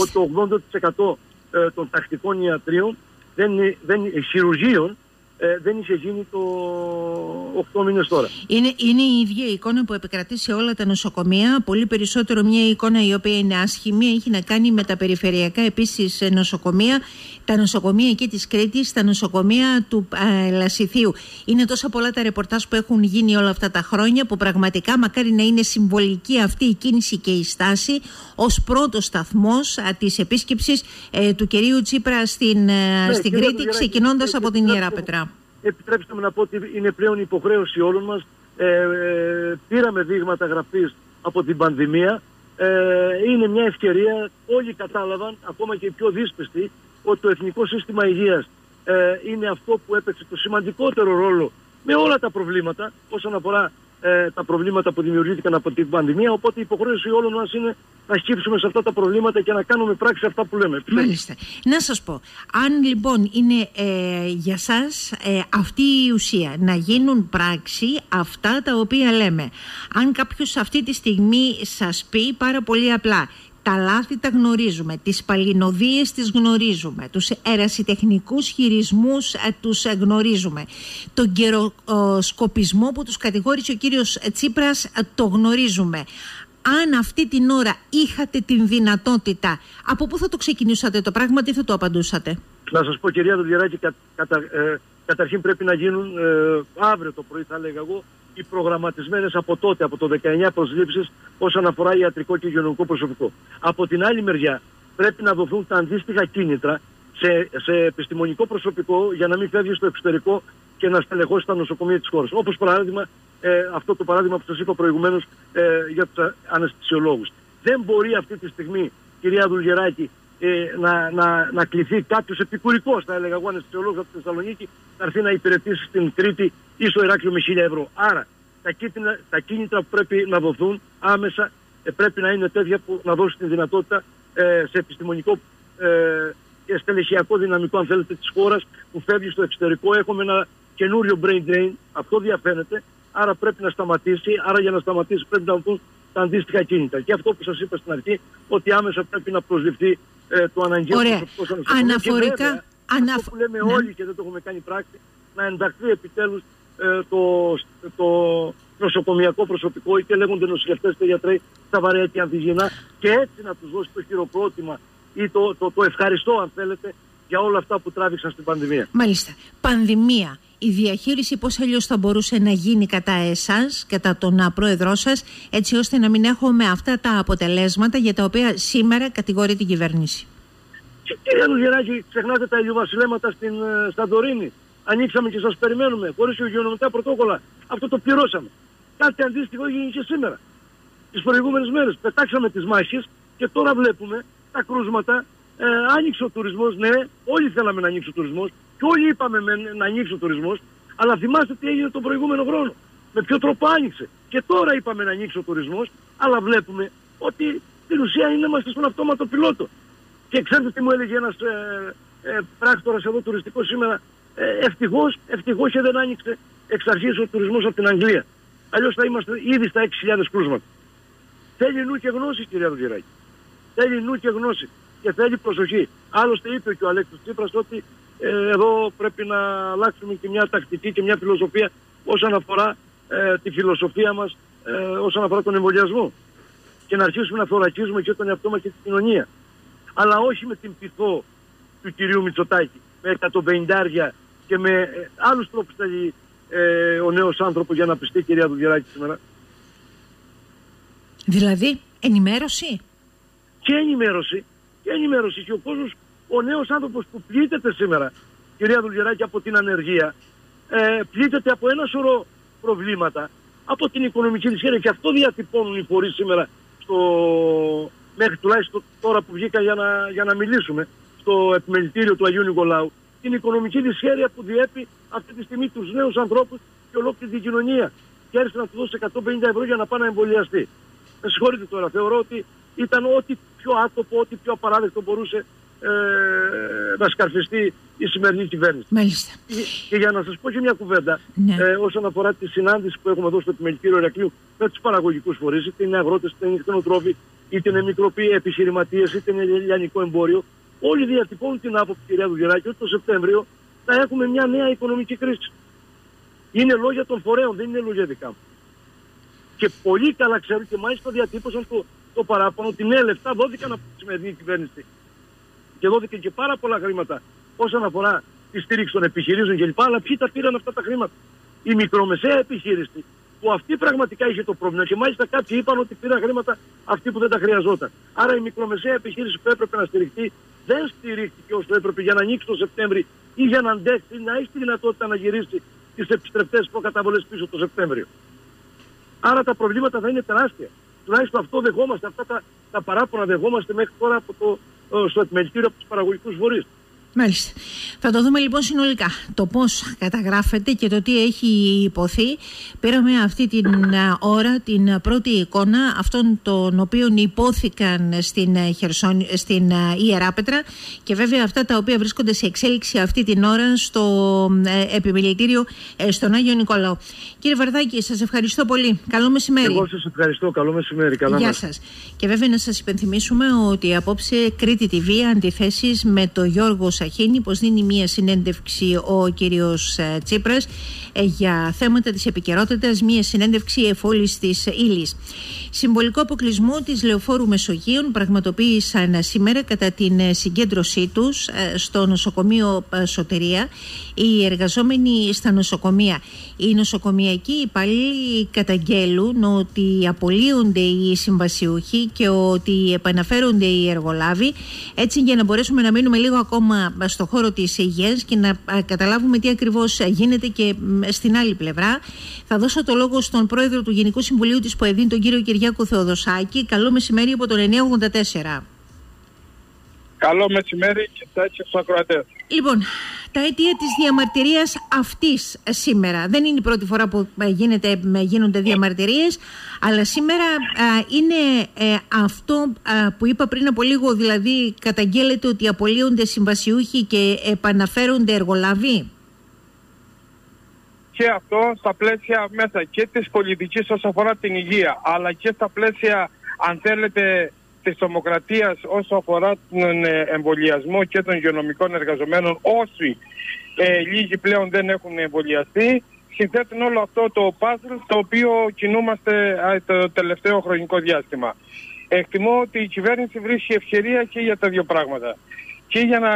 Ότι το 80% ε, των τακτικών ιατρίων δεν, δεν, χειρουργείων ε, δεν είχε γίνει το 8 μήνες τώρα. Είναι, είναι η ίδια η εικόνα που επικρατεί σε όλα τα νοσοκομεία. Πολύ περισσότερο μια εικόνα η οποία είναι άσχημη. Έχει να κάνει με τα περιφερειακά επίσης νοσοκομεία, τα νοσοκομεία εκεί της Κρήτης, τα νοσοκομεία του ε, Λασιθίου. Είναι τόσα πολλά τα ρεπορτάζ που έχουν γίνει όλα αυτά τα χρόνια που πραγματικά μακάρι να είναι συμβολική αυτή η κίνηση και η στάση ως πρώτος σταθμός της επίσκεψης ε, του κυρίου Τσίπρα στην, ε, ναι, στην Κρήτη, ξεκινώντας από την Ιερά Πετρά επιτρέψτε μου να πω ότι είναι πλέον υποχρέωση όλων μας. Ε, ε, πήραμε δείγματα γραφής από την πανδημία. Ε, είναι μια ευκαιρία, όλοι κατάλαβαν, ακόμα και οι πιο δύσπιστοι, ότι το Εθνικό Σύστημα Υγείας ε, είναι αυτό που έπαιξε το σημαντικότερο ρόλο με όλα τα προβλήματα όσον αφορά ε, τα προβλήματα που δημιουργήθηκαν από την πανδημία. Οπότε η υποχρέωση όλων μας είναι να σκύψουμε σε αυτά τα προβλήματα και να κάνουμε πράξη αυτά που λέμε. Μάλιστα. Να σας πω, αν λοιπόν είναι ε, για εσά ε, αυτή η ουσία να γίνουν πράξη αυτά τα οποία λέμε. Αν κάποιος αυτή τη στιγμή σας πει πάρα πολύ απλά τα λάθη τα γνωρίζουμε, τις παλινοδίες τις γνωρίζουμε, τους ερασιτεχνικούς χειρισμούς ε, τους ε, γνωρίζουμε. Τον καιροσκοπισμό που τους κατηγόρησε ο κύριος Τσίπρας ε, το γνωρίζουμε. Αν αυτή την ώρα είχατε την δυνατότητα, από πού θα το ξεκινήσατε το πράγμα, τι θα το απαντούσατε; Να σας πω κυρία Δοντιεράκη, κατα, καταρχήν πρέπει να γίνουν αύριο το πρωί θα έλεγα εγώ οι προγραμματισμένες από τότε, από το 19 προσλήψεις όσον αφορά ιατρικό και υγειονομικό προσωπικό. Από την άλλη μεριά πρέπει να δοθούν τα αντίστοιχα κίνητρα σε, σε επιστημονικό προσωπικό για να μην φεύγει στο εξωτερικό και να στελεχώσει τα νοσοκομεία της χώρας. Όπως παράδειγμα ε, αυτό το παράδειγμα που σας είπα προηγουμένως ε, για τους αναισθησιολόγους. Δεν μπορεί αυτή τη στιγμή, κυρία Δουλγεράκη, ε, να, να, να κληθεί κάποιος επικουρικός, θα έλεγα εγώ, αναισθησιολόγος από τη Θεσσαλονίκη, να έρθει να υπηρετήσει στην Κρήτη ή στο Ηράκλειο με 1000 ευρώ. Άρα τα, κίνητρα, τα κίνητρα που πρέπει να δοθούν άμεσα ε, πρέπει να είναι τέτοια που να δώσουν τη δυνατότητα ε, σε επιστημονικό ε, και στελεχειακό δυναμικό, αν θέλετε, της χώρας που φεύγει στο εξωτερικό. Έχουμε ένα καινούριο brain drain. Αυτό διαφαίνεται. Άρα πρέπει να σταματήσει. Άρα για να σταματήσει πρέπει να δοθούν τα αντίστοιχα κίνητρα. Και αυτό που σας είπα στην αρχή, ότι άμεσα πρέπει να προσληφθεί ε, το αναγκαίο προσωπικό Αναφορικά. Αυτό που λέμε ναι. όλοι και δεν το έχουμε κάνει πράξη, να ενταχθεί επιτέλους ε, το, το νοσοκομιακό προσωπικό, είτε λέγονται νοσηλευτές είτε γιατροί, στα βαρέτη ανθιγεινά και έτσι να τους δώσει το χειροκρότημα ή το, το, το ευχαριστώ, αν θέλετε, για όλα αυτά που τράβηξαν στην πανδημία. Μάλιστα. Πανδημία. Η διαχείριση πώς αλλιώς θα μπορούσε να γίνει κατά εσάς, κατά τον πρόεδρό σας, έτσι ώστε να μην έχουμε αυτά τα αποτελέσματα για τα οποία σήμερα κατηγορεί την κυβέρνηση. Κύριε Λουγεράκη, ξεχνάτε τα ηλιοβασιλέματα στην ε, Σταντορίνη. Ανοίξαμε και σας περιμένουμε. Χωρίς υγειονομικά πρωτόκολλα. Αυτό το πληρώσαμε. Κάτι αντίστοιχο έγινε και σήμερα. Τις προηγούμενες μέρες πετάξαμε τις μάχες και τώρα βλέπουμε τα κρούσματα. Ε, άνοιξε ο τουρισμός, ναι, όλοι θέλαμε να ανοίξει ο τουρισμός και όλοι είπαμε με, να ανοίξει ο τουρισμός, αλλά θυμάστε τι έγινε τον προηγούμενο χρόνο. Με ποιο τρόπο άνοιξε. Και τώρα είπαμε να ανοίξει ο τουρισμός, αλλά βλέπουμε ότι στην ουσία είμαστε στον αυτόματο πιλότο. Και ξέρετε τι μου έλεγε ένας ε, ε, πράκτορας εδώ τουριστικός σήμερα. Ε, ευτυχώς, ευτυχώς και δεν άνοιξε εξ αρχής ο τουρισμός από την Αγγλία. Αλλιώς θα είμαστε ήδη στα 6.000 κρούσματα. Θέλει νου και γνώση κυρία Δουγεράκη. Θέλει νου και γνώση. Και θέλει προσοχή. Άλλωστε είπε και ο Αλέξης Τσίπρας ότι ε, εδώ πρέπει να αλλάξουμε και μια τακτική και μια φιλοσοφία όσον αφορά ε, τη φιλοσοφία μας ε, όσον αφορά τον εμβολιασμό. Και να αρχίσουμε να θωρακίζουμε και τον εαυτό μας και την κοινωνία. Αλλά όχι με την πυθό του κυρίου Μητσοτάκη, με 150 και με ε, άλλους τρόπους θέλει ε, ο νέος άνθρωπος για να πιστεί κυρία Δουγεράκη σήμερα. Δηλαδή, ενημέρωση; Και ενημέρωση. Και ενημέρωση. Και ο κόσμος, ο νέος άνθρωπος που πλήττεται σήμερα, κυρία Δουλγεράκη, από την ανεργία, ε, πλήττεται από ένα σωρό προβλήματα, από την οικονομική δυσχέρεια. Και αυτό διατυπώνουν οι φορείς σήμερα στο, μέχρι τουλάχιστον τώρα που βγήκα για να, για να μιλήσουμε στο επιμελητήριο του Αγίου Νικολάου, την οικονομική δυσχέρεια που διέπει αυτή τη στιγμή τους νέους ανθρώπους και ολόκληρη την κοινωνία. Και έρθει να του δώσει 150 ευρώ για να πάει να εμβολιαστεί. Με συγχωρείτε τώρα, θεωρώ ότι ήταν ό,τι πιο άτοπο, ό,τι πιο απαράδεκτο μπορούσε ε, να σκαρφιστεί η σημερινή κυβέρνηση. Μάλιστα. Και, και για να σας πω και μια κουβέντα Ναι. ε, όσον αφορά τη συνάντηση που έχουμε εδώ στο επιμελητήριο Ηρακλείου με τους παραγωγικούς φορείς, είτε είναι αγρότες, είτε είναι κτηνοτρόφοι, είτε είναι μικροποί επιχειρηματίες, είτε είναι λιανικό εμπόριο. Όλοι διατυπώνουν την άποψη, κυρία Δουγεράκη, ότι το Σεπτέμβριο θα έχουμε μια νέα οικονομική κρίση. Είναι λόγια των φορέων, δεν είναι λόγια δικά μου. Και πολύ καλά ξέρουν και μάλιστα διατύπωσαν το, το παράπονο ότι ναι, λεφτά δόθηκαν από τη σημερινή κυβέρνηση. Και δόθηκαν και πάρα πολλά χρήματα όσον αφορά τη στήριξη των επιχειρήσεων κλπ. Αλλά ποιοι τα πήραν αυτά τα χρήματα; Η μικρομεσαία επιχείρηση που αυτή πραγματικά είχε το πρόβλημα και μάλιστα κάποιοι είπαν ότι πήραν χρήματα αυτοί που δεν τα χρειαζόταν. Άρα η μικρομεσαία επιχείρηση που έπρεπε να στηριχτεί δεν στηρίχθηκε όσο έπρεπε για να ανοίξει το Σεπτέμβρη ή για να αντέξει ή να έχει τη δυνατότητα να γυρίσει τις επιστρεπτές προκαταβολές πίσω το Σεπτέμβριο. Άρα τα προβλήματα θα είναι τεράστια. Τουλάχιστον αυτό δεχόμαστε, αυτά τα, τα παράπονα δεχόμαστε μέχρι τώρα από το, ε, στο επιμελητήριο από τους παραγωγικούς φορείς. Μάλιστα. Θα το δούμε λοιπόν συνολικά το πώς καταγράφεται και το τι έχει υποθεί. Πήραμε αυτή την α, ώρα την πρώτη εικόνα αυτών των οποίων υπόθηκαν στην, ε, Χερσόν, στην α, Ιεράπετρα και βέβαια αυτά τα οποία βρίσκονται σε εξέλιξη αυτή την ώρα στο ε, επιμελητήριο ε, στον Άγιο Νικολάου. Κύριε Βαρδάκη, σας ευχαριστώ πολύ. Καλό μεσημέρι. Εγώ σας ευχαριστώ. Καλό μεσημέρι. Καλά Γεια να σας. Και βέβαια να σας υπενθυμίσουμε ότι απόψε Κρήτη TV αντιθέσεις με το Γιώργο Σαχίνη πως δίνει μία συνέντευξη ο κύριος ε, Τσίπρας ε, για θέματα της επικαιρότητας, μία συνέντευξη εφόλης της ύλης. Συμβολικό αποκλεισμό της Λεωφόρου Μεσογείων πραγματοποίησαν σήμερα κατά την ε, συγκέντρωσή τους ε, στο νοσοκομείο ε, Σωτερία οι εργαζόμενοι στα νοσοκομεία. Οι νοσοκομιακοί υπαλλήλοι καταγγέλουν ότι απολύονται οι συμβασιούχοι και ότι επαναφέρονται οι εργολάβοι έτσι για να μπορέσουμε να μείνουμε λίγο ακόμα στο χώρο της υγείας και να α, καταλάβουμε τι ακριβώς γίνεται και μ, στην άλλη πλευρά. Θα δώσω το λόγο στον πρόεδρο του Γενικού Συμβουλίου της ΠΟΕΔΗΝ, τον κύριο Κυριάκο Θεοδοσάκη. Καλό μεσημέρι από τον 984. Καλό μεσημέρι και τα έτσι στους ακροατές. Λοιπόν, τα αίτια της διαμαρτυρίας αυτής σήμερα δεν είναι η πρώτη φορά που ε, γίνεται, ε, γίνονται διαμαρτυρίες αλλά σήμερα α, είναι ε, αυτό α, που είπα πριν από λίγο δηλαδή καταγγέλλεται ότι απολύονται συμβασιούχοι και επαναφέρονται εργολάβοι. Και αυτό στα πλαίσια μέσα και της πολιτικής όσο αφορά την υγεία, αλλά και στα πλαίσια, αν θέλετε, της δημοκρατίας όσο αφορά τον ε, εμβολιασμό και των υγειονομικών εργαζομένων, όσοι ε, λίγοι πλέον δεν έχουν εμβολιαστεί, συνθέτουν όλο αυτό το puzzle το οποίο κινούμαστε το τελευταίο χρονικό διάστημα. Εκτιμώ ότι η κυβέρνηση βρίσκει ευκαιρία και για τα δύο πράγματα. Και για να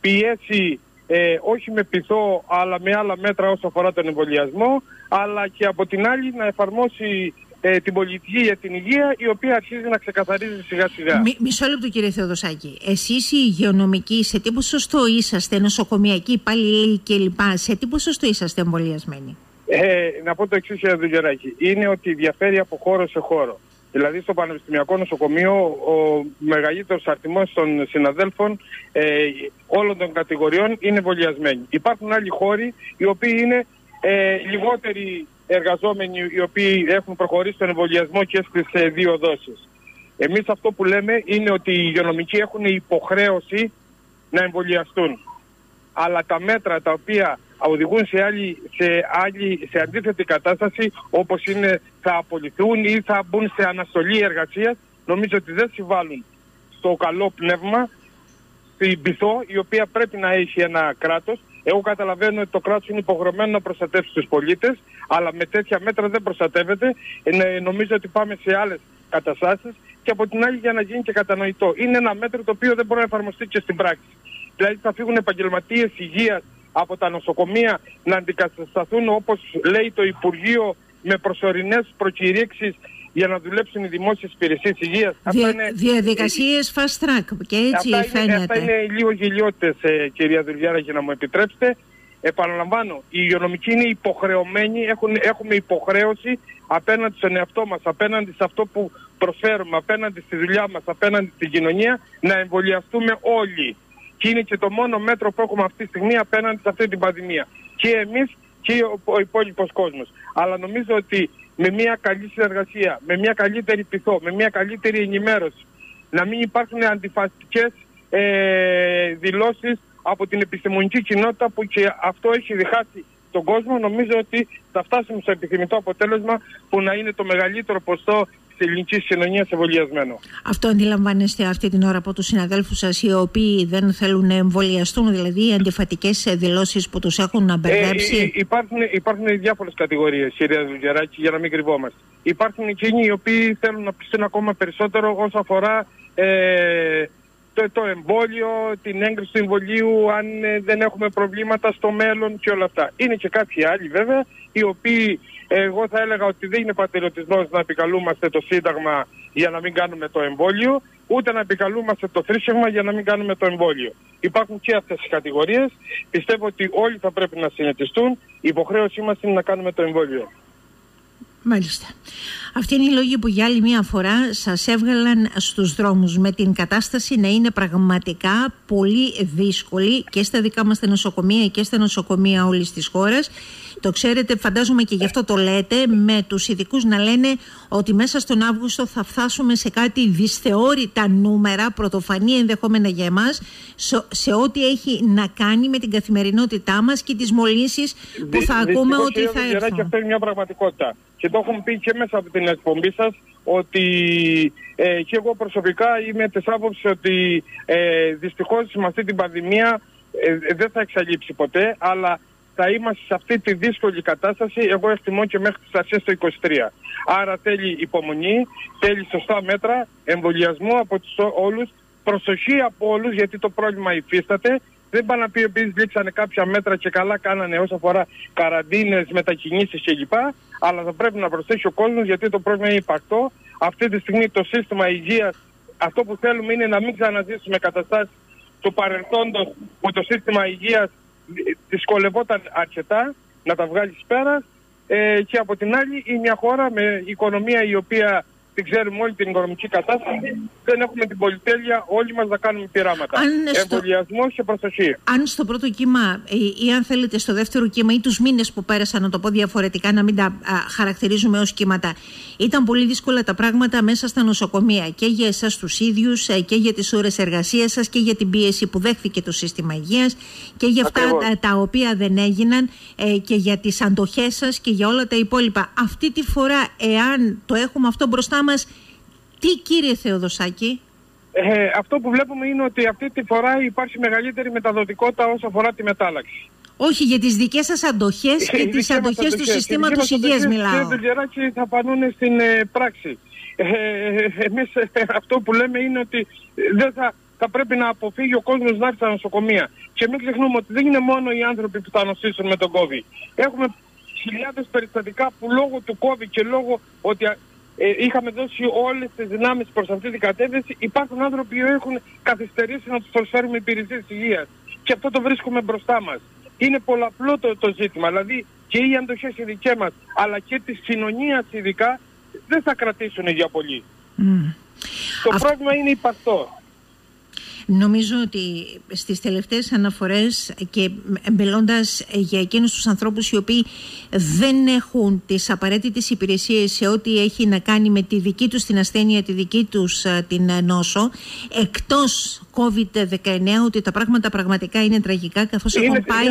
πιέσει ε, όχι με πειθό αλλά με άλλα μέτρα όσο αφορά τον εμβολιασμό αλλά και από την άλλη να εφαρμόσει ε, την πολιτική για την υγεία η οποία αρχίζει να ξεκαθαρίζει σιγά σιγά. μισό λεπτό κύριε Θεοδοσάκη. Εσείς οι υγειονομικοί σε τι ποσοστό είσαστε, νοσοκομιακοί, υπάλληλοι κλπ. Σε τι ποσοστό είσαστε εμβολιασμένοι; Ε, να πω το εξής, κύριε Δουλγεράκη. Είναι ότι διαφέρει από χώρο σε χώρο. Δηλαδή στο Πανεπιστημιακό Νοσοκομείο ο μεγαλύτερος αριθμός των συναδέλφων ε, όλων των κατηγοριών είναι εμβολιασμένοι. Υπάρχουν άλλοι χώροι οι οποίοι είναι ε, λιγότεροι εργαζόμενοι οι οποίοι έχουν προχωρήσει στον εμβολιασμό και στις δύο δόσεις. Εμείς αυτό που λέμε είναι ότι οι υγειονομικοί έχουν υποχρέωση να εμβολιαστούν. Αλλά τα μέτρα τα οποία οδηγούν σε, άλλη, σε, άλλη, σε αντίθετη κατάσταση όπως είναι θα απολυθούν ή θα μπουν σε αναστολή εργασίας νομίζω ότι δεν συμβάλλουν στο καλό πνεύμα στην πυθό η οποία πρέπει να έχει ένα κράτος εγώ καταλαβαίνω ότι το κράτος είναι υποχρεωμένο να προστατεύσει τους πολίτες αλλά με τέτοια μέτρα δεν προστατεύεται. Ε, νομίζω ότι πάμε σε άλλες καταστάσεις. Και από την άλλη για να γίνει και κατανοητό είναι ένα μέτρο το οποίο δεν μπορεί να εφαρμοστεί και στην πράξη. Δηλαδή θα φύγουν επαγγελματίες υγείας από τα νοσοκομεία να αντικατασταθούν όπως λέει το Υπουργείο με προσωρινές προκηρύξεις για να δουλέψουν οι δημόσιες υπηρεσίες υγείας. Δια, είναι... Διαδικασίες fast track και έτσι αυτά φαίνεται. Είναι, αυτά είναι λίγο γελιότητες ε, κυρία Δουλειάρα για να μου επιτρέψετε. Επαναλαμβάνω, οι υγειονομικοί είναι υποχρεωμένοι, έχουν, έχουμε υποχρέωση απέναντι στον εαυτό μας, απέναντι σε αυτό που προσφέρουμε, απέναντι στη δουλειά μας, απέναντι στην κοινωνία, να εμβολιαστούμε όλοι και είναι και το μόνο μέτρο που έχουμε αυτή τη στιγμή απέναντι σε αυτή την πανδημία. Και εμείς και ο υπόλοιπος κόσμος. Αλλά νομίζω ότι με μια καλή συνεργασία, με μια καλύτερη πειθό, με μια καλύτερη ενημέρωση, να μην υπάρχουν αντιφατικές ε, δηλώσεις από την επιστημονική κοινότητα που και αυτό έχει διχάσει τον κόσμο, νομίζω ότι θα φτάσουμε στο επιθυμητό αποτέλεσμα που να είναι το μεγαλύτερο ποστό τη ελληνικής κοινωνίας εμβολιασμένο. Αυτό αντιλαμβάνεστε αυτή την ώρα από τους συναδέλφους σας, οι οποίοι δεν θέλουν να εμβολιαστούν, δηλαδή οι αντιφατικές δηλώσεις που τους έχουν να μπερδέψει; Ε, υπάρχουν, υπάρχουν διάφορες κατηγορίες, κυρία Δουλγεράκη, για να μην κρυβόμαστε. Υπάρχουν εκείνοι οι οποίοι θέλουν να πιστούν ακόμα περισσότερο όσο αφορά ε, το, το εμβόλιο, την έγκριση του εμβολίου, αν ε, δεν έχουμε προβλήματα στο μέλλον και όλα αυτά. Είναι και κάποιοι άλλοι βέβαια, οι οποίοι εγώ θα έλεγα ότι δεν είναι πατριωτισμός να επικαλούμαστε το Σύνταγμα για να μην κάνουμε το εμβόλιο, ούτε να επικαλούμαστε το θρήσευμα για να μην κάνουμε το εμβόλιο. Υπάρχουν και αυτές οι κατηγορίες. Πιστεύω ότι όλοι θα πρέπει να συνετιστούν. Η υποχρέωσή μας είναι να κάνουμε το εμβόλιο. Μάλιστα. Αυτή είναι η λόγη που για άλλη μία φορά σας έβγαλαν στους δρόμους με την κατάσταση να είναι πραγματικά πολύ δύσκολη και στα δικά μας τα νοσοκομεία και στα νοσοκομεία όλης της χώρας το ξέρετε, φαντάζομαι και γι' αυτό το λέτε, με τους ειδικούς να λένε ότι μέσα στον Αύγουστο θα φτάσουμε σε κάτι δυσθεώρητα νούμερα, πρωτοφανή ενδεχόμενα για εμάς, σε ό,τι έχει να κάνει με την καθημερινότητά μας και τις μολύσεις που θα ακούμε ότι θα έρθουν. Και αυτό είναι μια πραγματικότητα. Και το έχουμε πει και μέσα από την εκπομπή σας, ότι ε, και εγώ προσωπικά είμαι της άποψης ότι ε, δυστυχώς με αυτή την πανδημία ε, δεν θα εξαλείψει ποτέ, αλλά θα είμαστε σε αυτή τη δύσκολη κατάσταση, εγώ εκτιμώ και μέχρι τις αρχές του 23. Άρα θέλει υπομονή, θέλει σωστά μέτρα, εμβολιασμό από τους όλους, προσοχή από όλους γιατί το πρόβλημα υφίσταται. Δεν πάνε να πει επειδή λήξανε κάποια μέτρα και καλά κάνανε όσο αφορά καραντίνες, μετακινήσεις κλπ. Αλλά θα πρέπει να προσθέσει ο κόσμος γιατί το πρόβλημα είναι υπαρκτό. Αυτή τη στιγμή το σύστημα υγείας, αυτό που θέλουμε είναι να μην ξαναζήσουμε καταστάσεις του παρελθόντος που το σύστημα υγείας δυσκολευόταν αρκετά να τα βγάλεις πέρα. Ε, και από την άλλη είναι μια χώρα με οικονομία η οποία την ξέρουμε όλη την οικονομική κατάσταση, δεν έχουμε την πολυτέλεια όλοι μας να κάνουμε πειράματα. Εμβολιασμός και προστασία. Αν στο πρώτο κύμα ή, ή αν θέλετε στο δεύτερο κύμα ή τους μήνες που πέρασαν, να το πω διαφορετικά, να μην τα χαρακτηρίζουμε ως κύματα, ήταν πολύ δύσκολα τα πράγματα μέσα στα νοσοκομεία και για εσάς τους ίδιους ε, και για τις ώρες εργασίας σας και για την πίεση που δέχθηκε το σύστημα υγείας και για αυτά τα, οποία δεν έγιναν ε, και για τις αντοχές σας και για όλα τα υπόλοιπα. Αυτή τη φορά, εάν το έχουμε αυτό μπροστά μας, τι κύριε Θεοδοσάκη; Ε, αυτό που βλέπουμε είναι ότι αυτή τη φορά υπάρχει μεγαλύτερη μεταδοτικότητα όσο αφορά τη μετάλλαξη. Όχι, για τις δικές σας αντοχές και τις αντοχές του συστήματος υγείας μιλάω. Κύριε θα φανούν στην ε, πράξη. Ε, εμείς ε, αυτό που λέμε είναι ότι δεν θα, θα πρέπει να αποφύγει ο κόσμος να έρθει στα νοσοκομεία. Και μην ξεχνούμε ότι δεν είναι μόνο οι άνθρωποι που θα νοσήσουν με τον COVID. Έχουμε χιλιάδες περιστατικά που λόγω του COVID και λόγω ότι ε, είχαμε δώσει όλες τις δυνάμεις προς αυτή την κατεύθυνση, υπάρχουν άνθρωποι που έχουν καθυστερήσει να τους προσφέρουμε υπηρεσίες υγείας. Και αυτό το βρίσκουμε μπροστά μας. Είναι πολλαπλό το, το ζήτημα. Δηλαδή και οι αντοχές οι δικές μας, αλλά και της κοινωνίας ειδικά, δεν θα κρατήσουν για πολύ. Το πρόβλημα είναι υπαρκτό. Νομίζω ότι στις τελευταίες αναφορές και μπελώντας για εκείνους τους ανθρώπους οι οποίοι δεν έχουν τις απαραίτητες υπηρεσίες σε ό,τι έχει να κάνει με τη δική τους την ασθένεια, τη δική τους την νόσο, εκτός COVID-19 ότι τα πράγματα πραγματικά είναι τραγικά καθώς είναι, έχουν πάει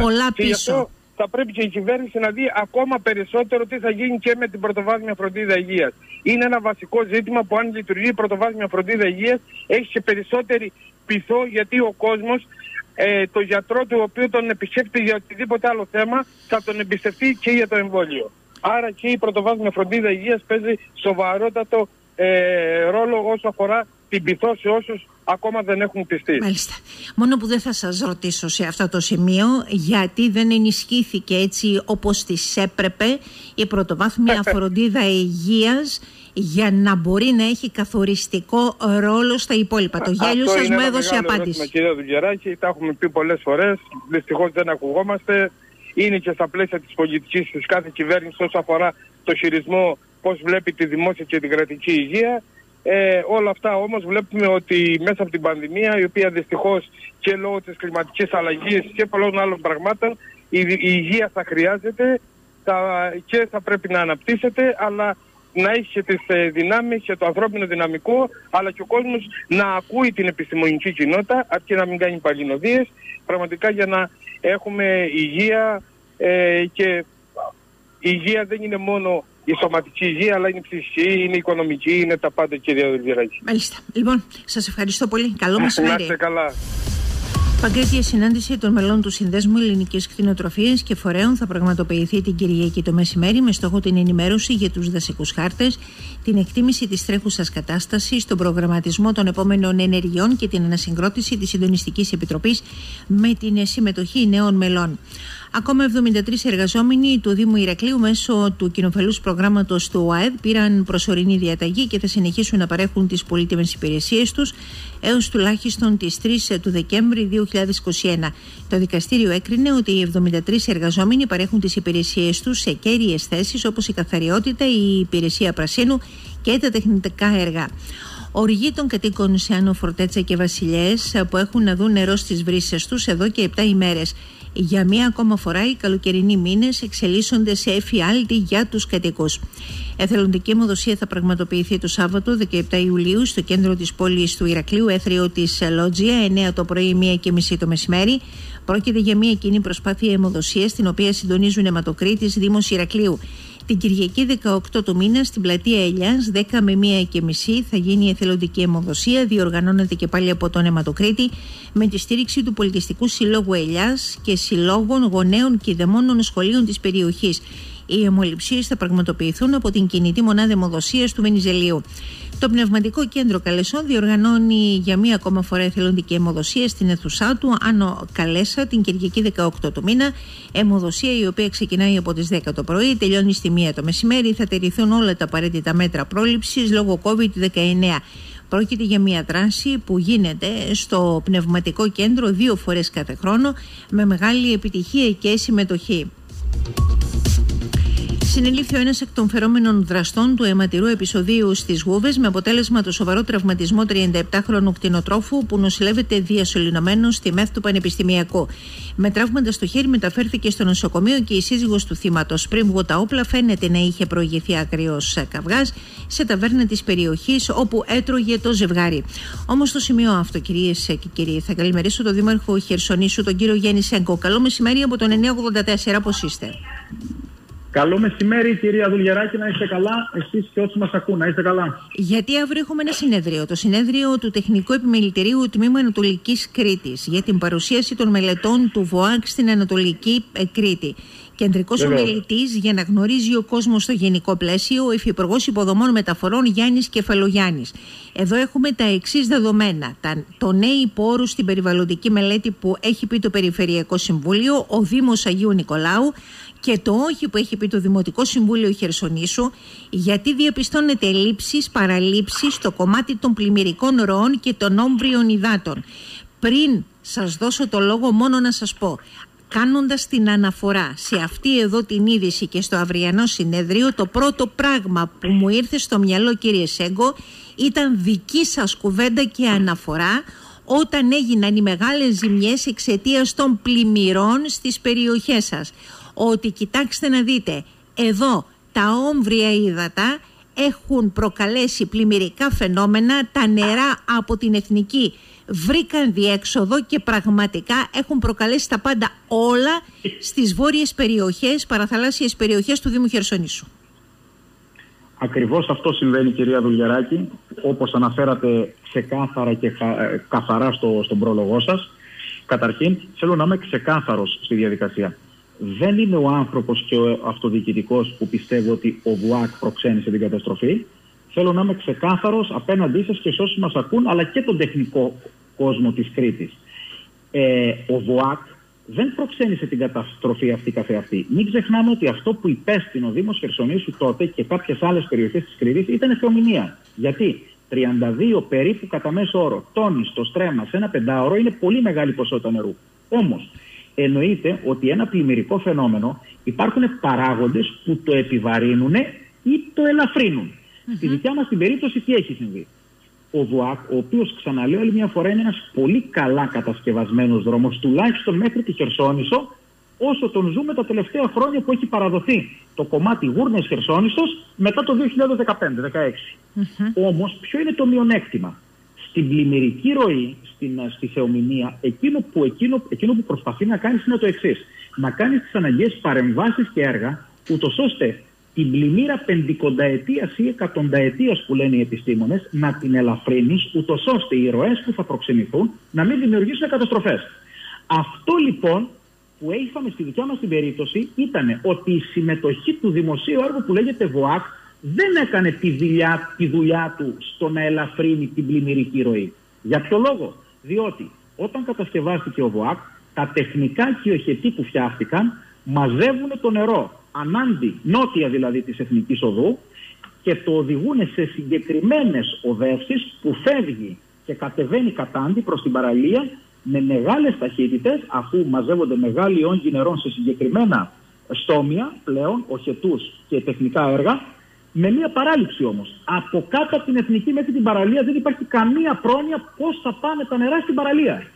πολλά πίσω θα πρέπει και η κυβέρνηση να δει ακόμα περισσότερο τι θα γίνει και με την πρωτοβάθμια φροντίδα υγείας. Είναι ένα βασικό ζήτημα που αν λειτουργεί η πρωτοβάθμια φροντίδα υγείας έχει και περισσότερη πειθό γιατί ο κόσμος ε, το γιατρό του ο οποίο τον επισκέπτει για οτιδήποτε άλλο θέμα θα τον εμπιστευτεί και για το εμβόλιο. Άρα και η πρωτοβάθμια φροντίδα υγείας παίζει σοβαρότατο ε, ρόλο όσο αφορά την πειθό σε όσους ακόμα δεν έχουν πιστεί. Μάλιστα. Μόνο που δεν θα σας ρωτήσω σε αυτό το σημείο γιατί δεν ενισχύθηκε έτσι όπως της έπρεπε η πρωτοβάθμια φροντίδα υγείας για να μπορεί να έχει καθοριστικό ρόλο στα υπόλοιπα. Το γέλιο σας μου έδωσε απάντηση. Αυτό κύριε Δουλγεράκη, τα έχουμε πει πολλές φορές, δυστυχώς δεν ακουγόμαστε. Είναι και στα πλαίσια της πολιτικής της κάθε κυβέρνηση όσο αφορά το χειρισμό πώς βλέπει τη δημόσια και την κρατική υγεία. Ε, όλα αυτά όμως βλέπουμε ότι μέσα από την πανδημία, η οποία δυστυχώς και λόγω της κλιματικής αλλαγής και πολλών άλλων πραγμάτων, η, η υγεία θα χρειάζεται θα, και θα πρέπει να αναπτύσσεται, αλλά να έχει και τις ε, δυνάμεις και το ανθρώπινο δυναμικό, αλλά και ο κόσμος να ακούει την επιστημονική κοινότητα, αρκεί να μην κάνει παλινοδίες, πραγματικά για να έχουμε υγεία ε, και η υγεία δεν είναι μόνο η σωματική υγεία, αλλά είναι η ψυχική, είναι η οικονομική, είναι τα πάντα, κυρία Δουλγεράκη. Μάλιστα. Λοιπόν, σας ευχαριστώ πολύ. Καλό μεσημέρι. Να είστε καλά. Παγκόσμια συνάντηση των μελών του Συνδέσμου Ελληνικής Κτηνοτροφίας και Φορέων θα πραγματοποιηθεί την Κυριακή το μεσημέρι με στόχο την ενημέρωση για τους δασικούς χάρτες, την εκτίμηση της τρέχουσας κατάστασης, τον προγραμματισμό των επόμενων ενεργειών και την ανασυγκρότηση της Συντονιστικής Επιτροπής με την συμμετοχή νέων μελών. Ακόμα 73 εργαζόμενοι του Δήμου Ηρακλείου μέσω του κοινοφελούς προγράμματος του ΟΑΕΔ πήραν προσωρινή διαταγή και θα συνεχίσουν να παρέχουν τις πολύτιμες υπηρεσίες τους έως τουλάχιστον τις 3 του Δεκέμβρη 2021. Το δικαστήριο έκρινε ότι οι 73 εργαζόμενοι παρέχουν τις υπηρεσίες τους σε κέρυες θέσεις όπως η καθαριότητα, η υπηρεσία πρασίνου και τα τεχνητικά έργα. Οργή των κατοίκων σε Άνω Φορτέτσα και Βασιλιές που έχουν να δουν νερό στις βρύσες τους εδώ και 7 ημέρες. Για μία ακόμα φορά οι καλοκαιρινοί μήνες εξελίσσονται σε εφιάλτη για τους κατοίκους. Εθελοντική αιμοδοσία θα πραγματοποιηθεί το Σάββατο 17 Ιουλίου στο κέντρο της πόλης του Ηρακλείου, έθριο της Λότζια, 9 το πρωί, 1 και μισή το μεσημέρι. Πρόκειται για μια κοινή προσπάθεια αιμοδοσίας, την οποία συντονίζουν αιματοκρίτης Δήμος Ηρακλείου. Την Κυριακή 18 του μήνα στην πλατεία Ελιάς 10 με 1 και μισή θα γίνει η εθελοντική αιμοδοσία. Διοργανώνεται και πάλι από τον αιματοκρίτη με τη στήριξη του Πολιτιστικού Συλλόγου Ελιάς και συλλόγων γονέων και δαιμόνων σχολείων της περιοχής. Οι αιμοληψίες θα πραγματοποιηθούν από την κινητή μονάδα αιμοδοσίας του Βενιζελίου. Το Πνευματικό Κέντρο Καλεσόν διοργανώνει για μία ακόμα φορά εθελοντική αιμοδοσία στην αίθουσά του Άνω Καλέσα την Κυριακή 18 του μήνα. Αιμοδοσία η οποία ξεκινάει από τις 10 το πρωί, τελειώνει στη 1 το μεσημέρι. Θα τηρηθούν όλα τα απαραίτητα μέτρα πρόληψης λόγω COVID-19. Πρόκειται για μια δράση που γίνεται στο Πνευματικό Κέντρο δύο φορές κάθε χρόνο με μεγάλη επιτυχία και συμμετοχή. Συνελήφθη ο ένας εκ των φερόμενων δραστών του αιματηρού επεισοδίου στις Γούβες με αποτέλεσμα το σοβαρό τραυματισμό 37χρονου κτηνοτρόφου που νοσηλεύεται διασωληνωμένο στη ΜΕΘ του Πανεπιστημιακού. Με τραύματα στο χέρι μεταφέρθηκε στο νοσοκομείο και η σύζυγος του θύματος. Πριν βγω τα όπλα, φαίνεται να είχε προηγηθεί ακριός καυγάς σε ταβέρνα της περιοχής όπου έτρωγε το ζευγάρι. Όμως στο σημείο αυτό, κυρίες και κύριοι, θα καλημερίσω τον Δήμαρχο Χερσονήσου, τον κύριο Γιάννη Σέγκο. Καλό μεσημέρι από τον 984, πώς είστε; Καλό μεσημέρι, κυρία Δουλγεράκη, να είστε καλά. Εσείς και όσοι μας ακούν, να είστε καλά. Γιατί αύριο έχουμε ένα συνέδριο, το συνέδριο του Τεχνικού Επιμελητηρίου Τμήμα Ανατολικής Κρήτης, για την παρουσίαση των μελετών του ΒΟΑΚ στην Ανατολική ε, Κρήτη. Κεντρικός ομιλητής για να γνωρίζει ο κόσμος στο γενικό πλαίσιο, ο Υφυπουργός Υποδομών Μεταφορών Γιάννης Κεφαλογιάννης. Εδώ έχουμε τα εξής δεδομένα. Τα, το νέο πόρου στην περιβαλλοντική μελέτη που έχει πει το Περιφερειακό Συμβούλιο, ο Δήμος Αγίου Νικολάου και το όχι που έχει πει το Δημοτικό Συμβούλιο Χερσονήσου, γιατί διαπιστώνεται ελλείψει, παραλήψεις στο κομμάτι των πλημμυρικών ροών και των όμβριων υδάτων. Πριν σας δώσω το λόγο μόνο να σας πω Κάνοντας την αναφορά σε αυτή εδώ την είδηση και στο αυριανό συνέδριο, το πρώτο πράγμα που μου ήρθε στο μυαλό κύριε Σέγκο ήταν δική σας κουβέντα και αναφορά όταν έγιναν οι μεγάλες ζημιές εξαιτίας των πλημμυρών στις περιοχές σας. Ότι κοιτάξτε να δείτε, εδώ τα όμβρια ύδατα έχουν προκαλέσει πλημμυρικά φαινόμενα, τα νερά από την εθνική βρήκαν διέξοδο και πραγματικά έχουν προκαλέσει τα πάντα όλα στις βόρειες περιοχές, παραθαλάσσιες περιοχές του Δήμου Χερσονήσου. Ακριβώς αυτό συμβαίνει κυρία Δουλγεράκη, όπως αναφέρατε ξεκάθαρα και ε, καθαρά στο, στον πρόλογό σας. Καταρχήν θέλω να είμαι ξεκάθαρος στη διαδικασία. Δεν είμαι ο άνθρωπος και ο αυτοδιοικητικός που πιστεύω ότι ο ΒΟΑΚ προξένησε την καταστροφή. Θέλω να είμαι ξεκάθαρος απέναντί σας και σε όσοι μας ακούν, αλλά και τον τεχνικό κόσμο της Κρήτης. Ε, ο ΒΟΑΚ δεν προξένησε την καταστροφή αυτή καθεαυτή. Μην ξεχνάμε ότι αυτό που υπέστην ο Δήμος Χερσονήσου τότε και κάποιες άλλες περιοχές της Κρήτης ήταν θεομηνία. Γιατί 32 περίπου κατά μέσο όρο τόνοι στο στρέμμα σε ένα πεντάωρο είναι πολύ μεγάλη ποσότητα νερού. Όμως εννοείται ότι ένα πλημμυρικό φαινόμενο υπάρχουν παράγοντες που το επιβαρύνουν ή το ελαφρύνουν. Στη δικιά μας την περίπτωση τι έχει συμβεί; Ο ΒΟΑΚ, ο οποίος ξαναλέω άλλη μια φορά είναι ένας πολύ καλά κατασκευασμένος δρόμος, τουλάχιστον μέχρι τη Χερσόνησο, όσο τον ζούμε τα τελευταία χρόνια που έχει παραδοθεί το κομμάτι Γούρνε Χερσόνησο μετά το 2015-2016. Mm-hmm. Όμως, ποιο είναι το μειονέκτημα; Στην πλημμυρική ροή, στην, στη θεομηνία, εκείνο που, εκείνο, εκείνο που προσπαθεί να κάνεις είναι το εξής. Να κάνεις τις αναγκαίες παρεμβάσεις και έργα, ούτως ώστε την πλημμύρα πεντηκονταετίας ή εκατονταετίας που λένε οι επιστήμονες να την ελαφρύνεις, ούτως ώστε οι ροές που θα προξενηθούν να μην δημιουργήσουν καταστροφές. Αυτό λοιπόν που είχαμε στη δικιά μας την περίπτωση ήταν ότι η συμμετοχή του δημοσίου έργου που λέγεται ΒΟΑΚ δεν έκανε τη δουλειά, τη δουλειά του στο να ελαφρύνει την πλημμυρική ροή. Για ποιο λόγο, διότι όταν κατασκευάστηκε ο ΒΟΑΚ, τα τεχνικά και οι που φτιάχτηκαν μαζεύουν το νερό ανάντι, νότια δηλαδή της Εθνικής Οδού και το οδηγούν σε συγκεκριμένες οδεύσεις που φεύγει και κατεβαίνει κατάντι προς την παραλία με μεγάλες ταχύτητες αφού μαζεύονται μεγάλοι όγκοι νερών σε συγκεκριμένα στόμια πλέον, οχετούς και τεχνικά έργα με μια παράληψη όμως. Από κάτω από την εθνική μέχρι την παραλία δεν υπάρχει καμία πρόνοια πώς θα πάνε τα νερά στην παραλία.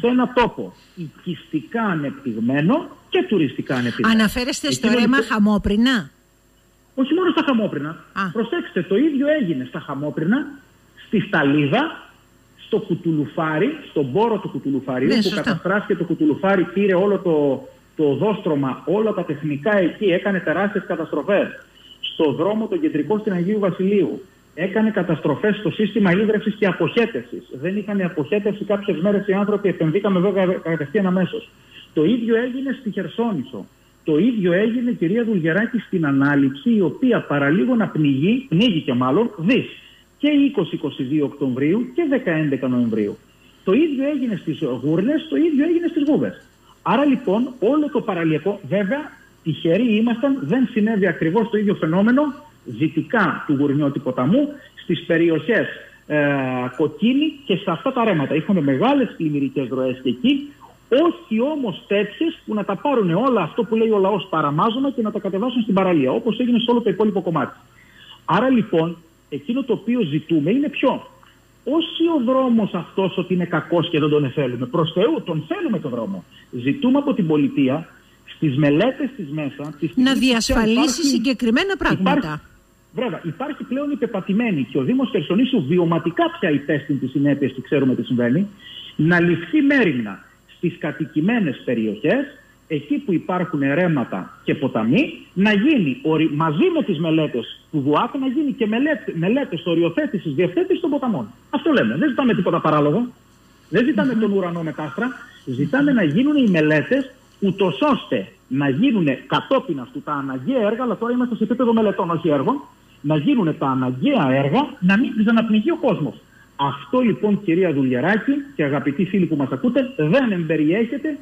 Σε ένα τόπο οικιστικά ανεπτυγμένο και τουριστικά ανεπτυγμένο. Αναφέρεστε στο ρέμα λοιπόν... χαμόπρινα; Όχι μόνο στα χαμόπρινα. Α. Προσέξτε, το ίδιο έγινε στα χαμόπρινα, στη Σταλίδα, στο Κουτουλουφάρι, στον πόρο του Κουτουλουφαρίου, ναι, που καταστράφηκε το Κουτουλουφάρι, πήρε όλο το, το δόστρωμα, όλα τα τεχνικά εκεί, έκανε τεράστιες καταστροφές. Στο δρόμο το κεντρικό στην Αγίου Βασιλείου, έκανε καταστροφές στο σύστημα ίδρυυσης και αποχέτευσης. Δεν είχαν αποχέτευση κάποιες μέρες οι άνθρωποι, επενδύκαμε βέβαια κατευθείαν αμέσως. Το ίδιο έγινε στη Χερσόνησο. Το ίδιο έγινε, κυρία Δουλγεράκη, στην ανάληψη, η οποία παραλίγο να πνιγεί, πνίγηκε μάλλον, δις. Και 20-22 Οκτωβρίου και 10-11 Νοεμβρίου. Το ίδιο έγινε στις Γούρνες, το ίδιο έγινε στις Γούβες. Άρα λοιπόν όλο το παραλιακό, βέβαια τυχεροί ήμασταν, δεν συνέβη ακριβώς το ίδιο φαινόμενο δυτικά του Γουρνιώτη ποταμού, στις περιοχές ε, Κοκκίνη και σε αυτά τα ρέματα. Είχαμε μεγάλες πλημμυρικές ροές και εκεί, όχι όμως τέτοιες που να τα πάρουν όλα αυτό που λέει ο λαός παραμάζωμα και να τα κατεβάσουν στην παραλία, όπως έγινε σε όλο το υπόλοιπο κομμάτι. Άρα λοιπόν, εκείνο το οποίο ζητούμε είναι ποιο; Όχι ο δρόμος αυτός ότι είναι κακός και δεν τον θέλουμε. Προς Θεού, τον θέλουμε τον δρόμο. Ζητούμε από την πολιτεία στις μελέτες της μέσα. να διασφαλίσει συγκεκριμένα πράγματα. Υπάρχει, Βέβαια, υπάρχει πλέον υπεπατημένη και ο Δήμος Χερσονήσου βιωματικά πια υπέστην τις συνέπειες και ξέρουμε τι συμβαίνει, να ληφθεί μέρημνα στις κατοικημένες περιοχές εκεί που υπάρχουν ρέματα και ποταμοί, να γίνει μαζί με τις μελέτες του ΒΟΑΚ να γίνει και μελέτε, μελέτες οριοθέτησης, διευθέτησης των ποταμών. Αυτό λέμε. Δεν ζητάμε τίποτα παράλογο. Δεν ζητάμε τον ουρανό με κάστρα. Ζητάμε να γίνουν οι μελέτες ούτως ώστε να γίνουν κατόπιν αυτού τα αναγκαία έργα, αλλά τώρα είμαστε σε επίπεδο μελετών, όχι έργων, να γίνουν τα αναγκαία έργα να μην ξαναπνιγεί ο κόσμος. Αυτό λοιπόν, κυρία Δουλιαράκη και αγαπητοί φίλοι που μας ακούτε, δεν εμπεριέχεται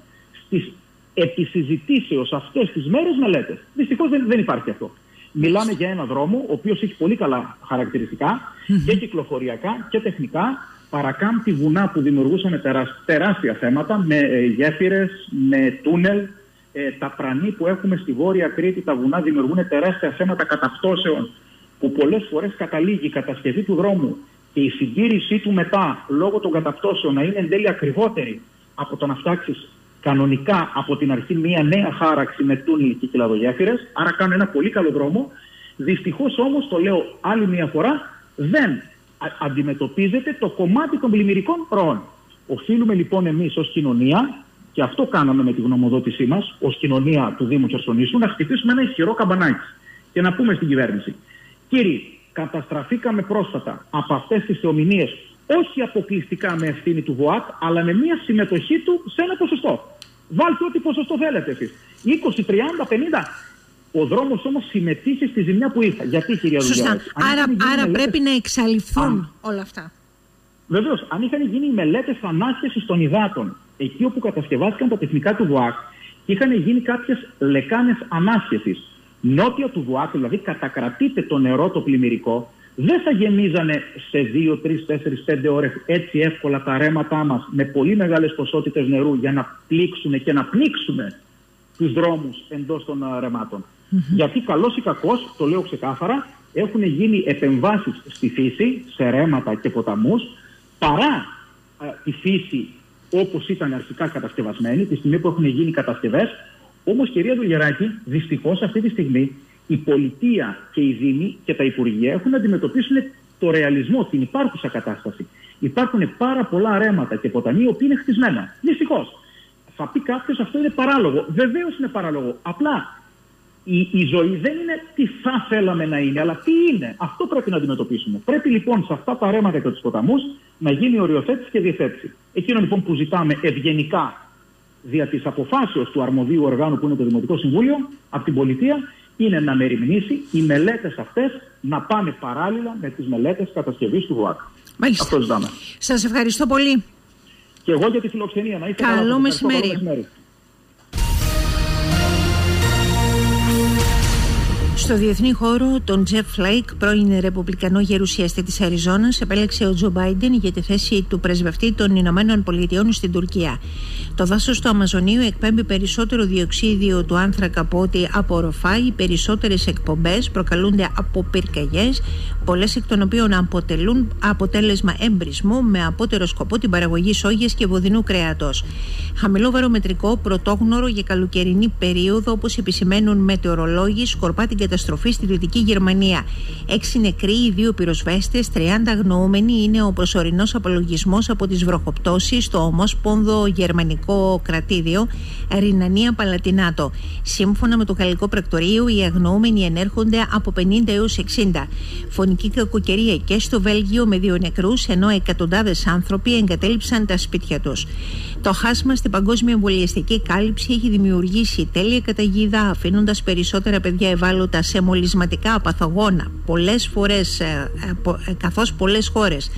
στις επισυζητήσεω αυτές τις μέρες μελέτες. Δυστυχώς δεν, δεν υπάρχει αυτό. Μιλάμε για ένα δρόμο ο οποίος έχει πολύ καλά και κυκλοφοριακά και τεχνικά. Παρακάμπτει βουνά που δημιουργούσαν τεράστια θέματα με ε, γέφυρες, με τούνελ. Ε, τα πρανή που έχουμε στη Βόρεια Κρήτη, τα βουνά δημιουργούν τεράστια θέματα καταπτώσεων που πολλές φορές καταλήγει η κατασκευή του δρόμου και η συντήρησή του μετά λόγω των καταπτώσεων να είναι εν τέλει ακριβότερη από το να φτιάξει κανονικά από την αρχή μια νέα χάραξη με τούνελ και κυλαδογέφυρες. Άρα κάνουν ένα πολύ καλό δρόμο. Δυστυχώς όμως, το λέω άλλη μια φορά, δεν αντιμετωπίζεται το κομμάτι των πλημμυρικών ροών. Οφείλουμε λοιπόν εμείς ως κοινωνία, και αυτό κάναμε με τη γνωμοδότησή μας, ως κοινωνία του Δήμου Χερσονήσου, να χτυπήσουμε ένα ισχυρό καμπανάκι και να πούμε στην κυβέρνηση. Κύριοι, καταστραφήκαμε πρόσφατα από αυτές τις θεομηνίες, όχι αποκλειστικά με ευθύνη του ΒΟΑΤ, αλλά με μια συμμετοχή του σε ένα ποσοστό. Βάλτε ό,τι ποσοστό θέλετε εσείς. 20, 30, 50. Ο δρόμος όμως συμμετείχε στη ζημιά που είχα. Γιατί, κυρία Σωστά. Άρα, άρα πρέπει να εξαλειφθούν όλα αυτά. Βεβαίως, αν είχαν γίνει οι μελέτες ανάσχεσης των υδάτων, εκεί όπου κατασκευάστηκαν τα τεχνικά του ΒΟΑΚ, είχαν γίνει κάποιες λεκάνες ανάσχεσης νότια του Βουάκου, δηλαδή κατακρατείται το νερό το πλημμυρικό, δεν θα γεμίζανε σε 2, 3, 4, 5 ώρες έτσι εύκολα τα ρέματά μας με πολύ μεγάλες ποσότητες νερού για να πλήξουν και να πνίξουν τους δρόμους εντός των ρεμάτων. Γιατί καλός ή κακός, το λέω ξεκάθαρα, έχουν γίνει επεμβάσεις στη φύση, σε ρέματα και ποταμούς, παρά τη φύση όπως ήταν αρχικά κατασκευασμένη, τη στιγμή που έχουν γίνει κατασκευές, Όμως, κυρία Δουλγεράκη, δυστυχώς αυτή τη στιγμή η πολιτεία και οι Δήμοι και τα Υπουργεία έχουν να αντιμετωπίσουν το ρεαλισμό, την υπάρχουσα κατάσταση. Υπάρχουν πάρα πολλά ρέματα και ποταμοί, οι οποίοι είναι χτισμένα. Δυστυχώς. Θα πει κάποιος αυτό είναι παράλογο. Βεβαίως είναι παράλογο. Απλά η, η ζωή δεν είναι τι θα θέλαμε να είναι, αλλά τι είναι. Αυτό πρέπει να αντιμετωπίσουμε. Πρέπει λοιπόν σε αυτά τα ρέματα και τους ποταμούς να γίνει οριοθέτηση και διαθέτηση. Εκείνο λοιπόν που ζητάμε ευγενικά δια της αποφάσεως του αρμοδίου οργάνου που είναι το Δημοτικό Συμβούλιο από την πολιτεία είναι να μεριμνήσει οι μελέτες αυτές να πάνε παράλληλα με τις μελέτες κατασκευής του ΒΟΑΚ. Μάλιστα. Αυτό ζητάμε. Σας ευχαριστώ πολύ. Και εγώ για τη φιλοξενία. Να είστε Καλό μεσημέρι. Στο διεθνή χώρο, τον Τζεφ Φλέικ, πρώην ρεπουμπλικανό γερουσιαστή της Αριζόνας, επέλεξε ο Τζο Μπάιντεν για τη θέση του πρεσβευτή των Ηνωμένων Πολιτειών στην Τουρκία. Το δάσος του Αμαζονίου εκπέμπει περισσότερο διοξίδιο του άνθρακα από ό,τι απορροφάει. Οι περισσότερες εκπομπές προκαλούνται από πυρκαγιές, πολλές εκ των οποίων αποτελούν αποτέλεσμα εμπρισμού με απότερο σκοπό την παραγωγή σόγιας και βοδινού κρέατος. Χαμηλό βαρομετρικό, πρωτόγνωρο για καλοκαιρινή περίοδο, όπως επισημαίνουν μετεωρολόγοι, σκορπά την καταστροφή στη Δυτική Γερμανία. Έξι νεκροί, δύο πυροσβέστες, 30 αγνοούμενοι είναι ο προσωρινός απολογισμός από τις βροχοπτώσεις στο Ομόσπονδο Γερμανικό Κρατήδιο Ρινανία Παλατινάτο. Σύμφωνα με το Γαλλικό Πρακτορείο, οι αγνοούμενοι ενέρχονται από 50 έως 60. Φωνική κακοκαιρία και στο Βέλγιο με δύο νεκρούς, ενώ εκατοντάδες άνθρωποι εγκατέλειψαν τα σπίτια τους. Το χάσμα στην παγκόσμια εμβολιαστική κάλυψη έχει δημιουργήσει τέλεια καταγίδα, αφήνοντας περισσότερα παιδιά ευάλωτα σε μολυσματικά παθογόνα πολλές φορές, ε, ε, ε, καθώς πολλές χώρες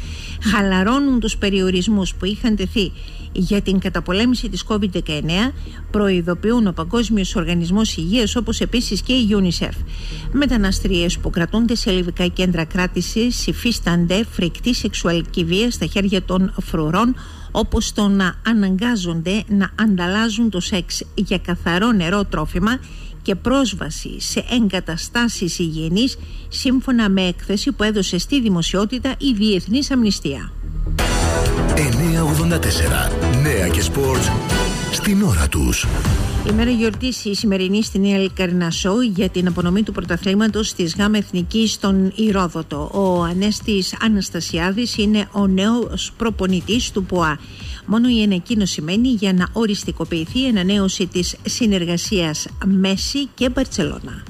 χαλαρώνουν τους περιορισμούς που είχαν τεθεί για την καταπολέμηση της COVID-19 προειδοποιούν ο Παγκόσμιος Οργανισμός Υγείας όπως επίσης και η UNICEF. Μεταναστρίες που κρατούνται σε λιβικά κέντρα κράτησης υφίστανται φρικτή σεξουαλική βία στα χέρια των φρουρών όπως το να αναγκάζονται να ανταλλάζουν το σεξ για καθαρό νερό τρόφιμα και πρόσβαση σε εγκαταστάσεις υγιεινής σύμφωνα με έκθεση που έδωσε στη δημοσιότητα η Διεθνής Αμνηστία. 984 Νέα και σπορτ στην ώρα τους. Η μέρα γιορτής η σημερινή στη Νέα Αλικαρνασσό για την απονομή του πρωταθλήματος της Γάμμα Εθνικής στον Ηρόδοτο. Ο Ανέστης Αναστασιάδης είναι ο νέος προπονητής του ΠΟΑ. Μόνο η ανακοίνωση μένει για να οριστικοποιηθεί η ανανέωση της συνεργασίας Μέσι και Μπαρτσελώνα.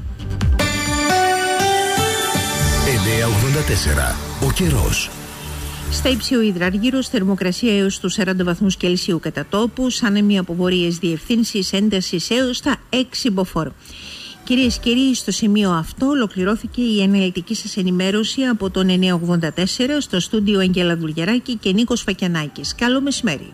984. Ο καιρός. Στα υδραργύρου, θερμοκρασία έως τους 40 βαθμούς Κελσίου κατά τόπους, άνεμοι αποβορίε διευθύνσεις έντασης έως τα 6 μποφόρ. Κυρίες και κύριοι, στο σημείο αυτό ολοκληρώθηκε η αναλυτική σας ενημέρωση από τον 984 στο στούντιο Αγγέλα Δουλγεράκη και Νίκος Φακιανάκης. Καλό μεσημέρι.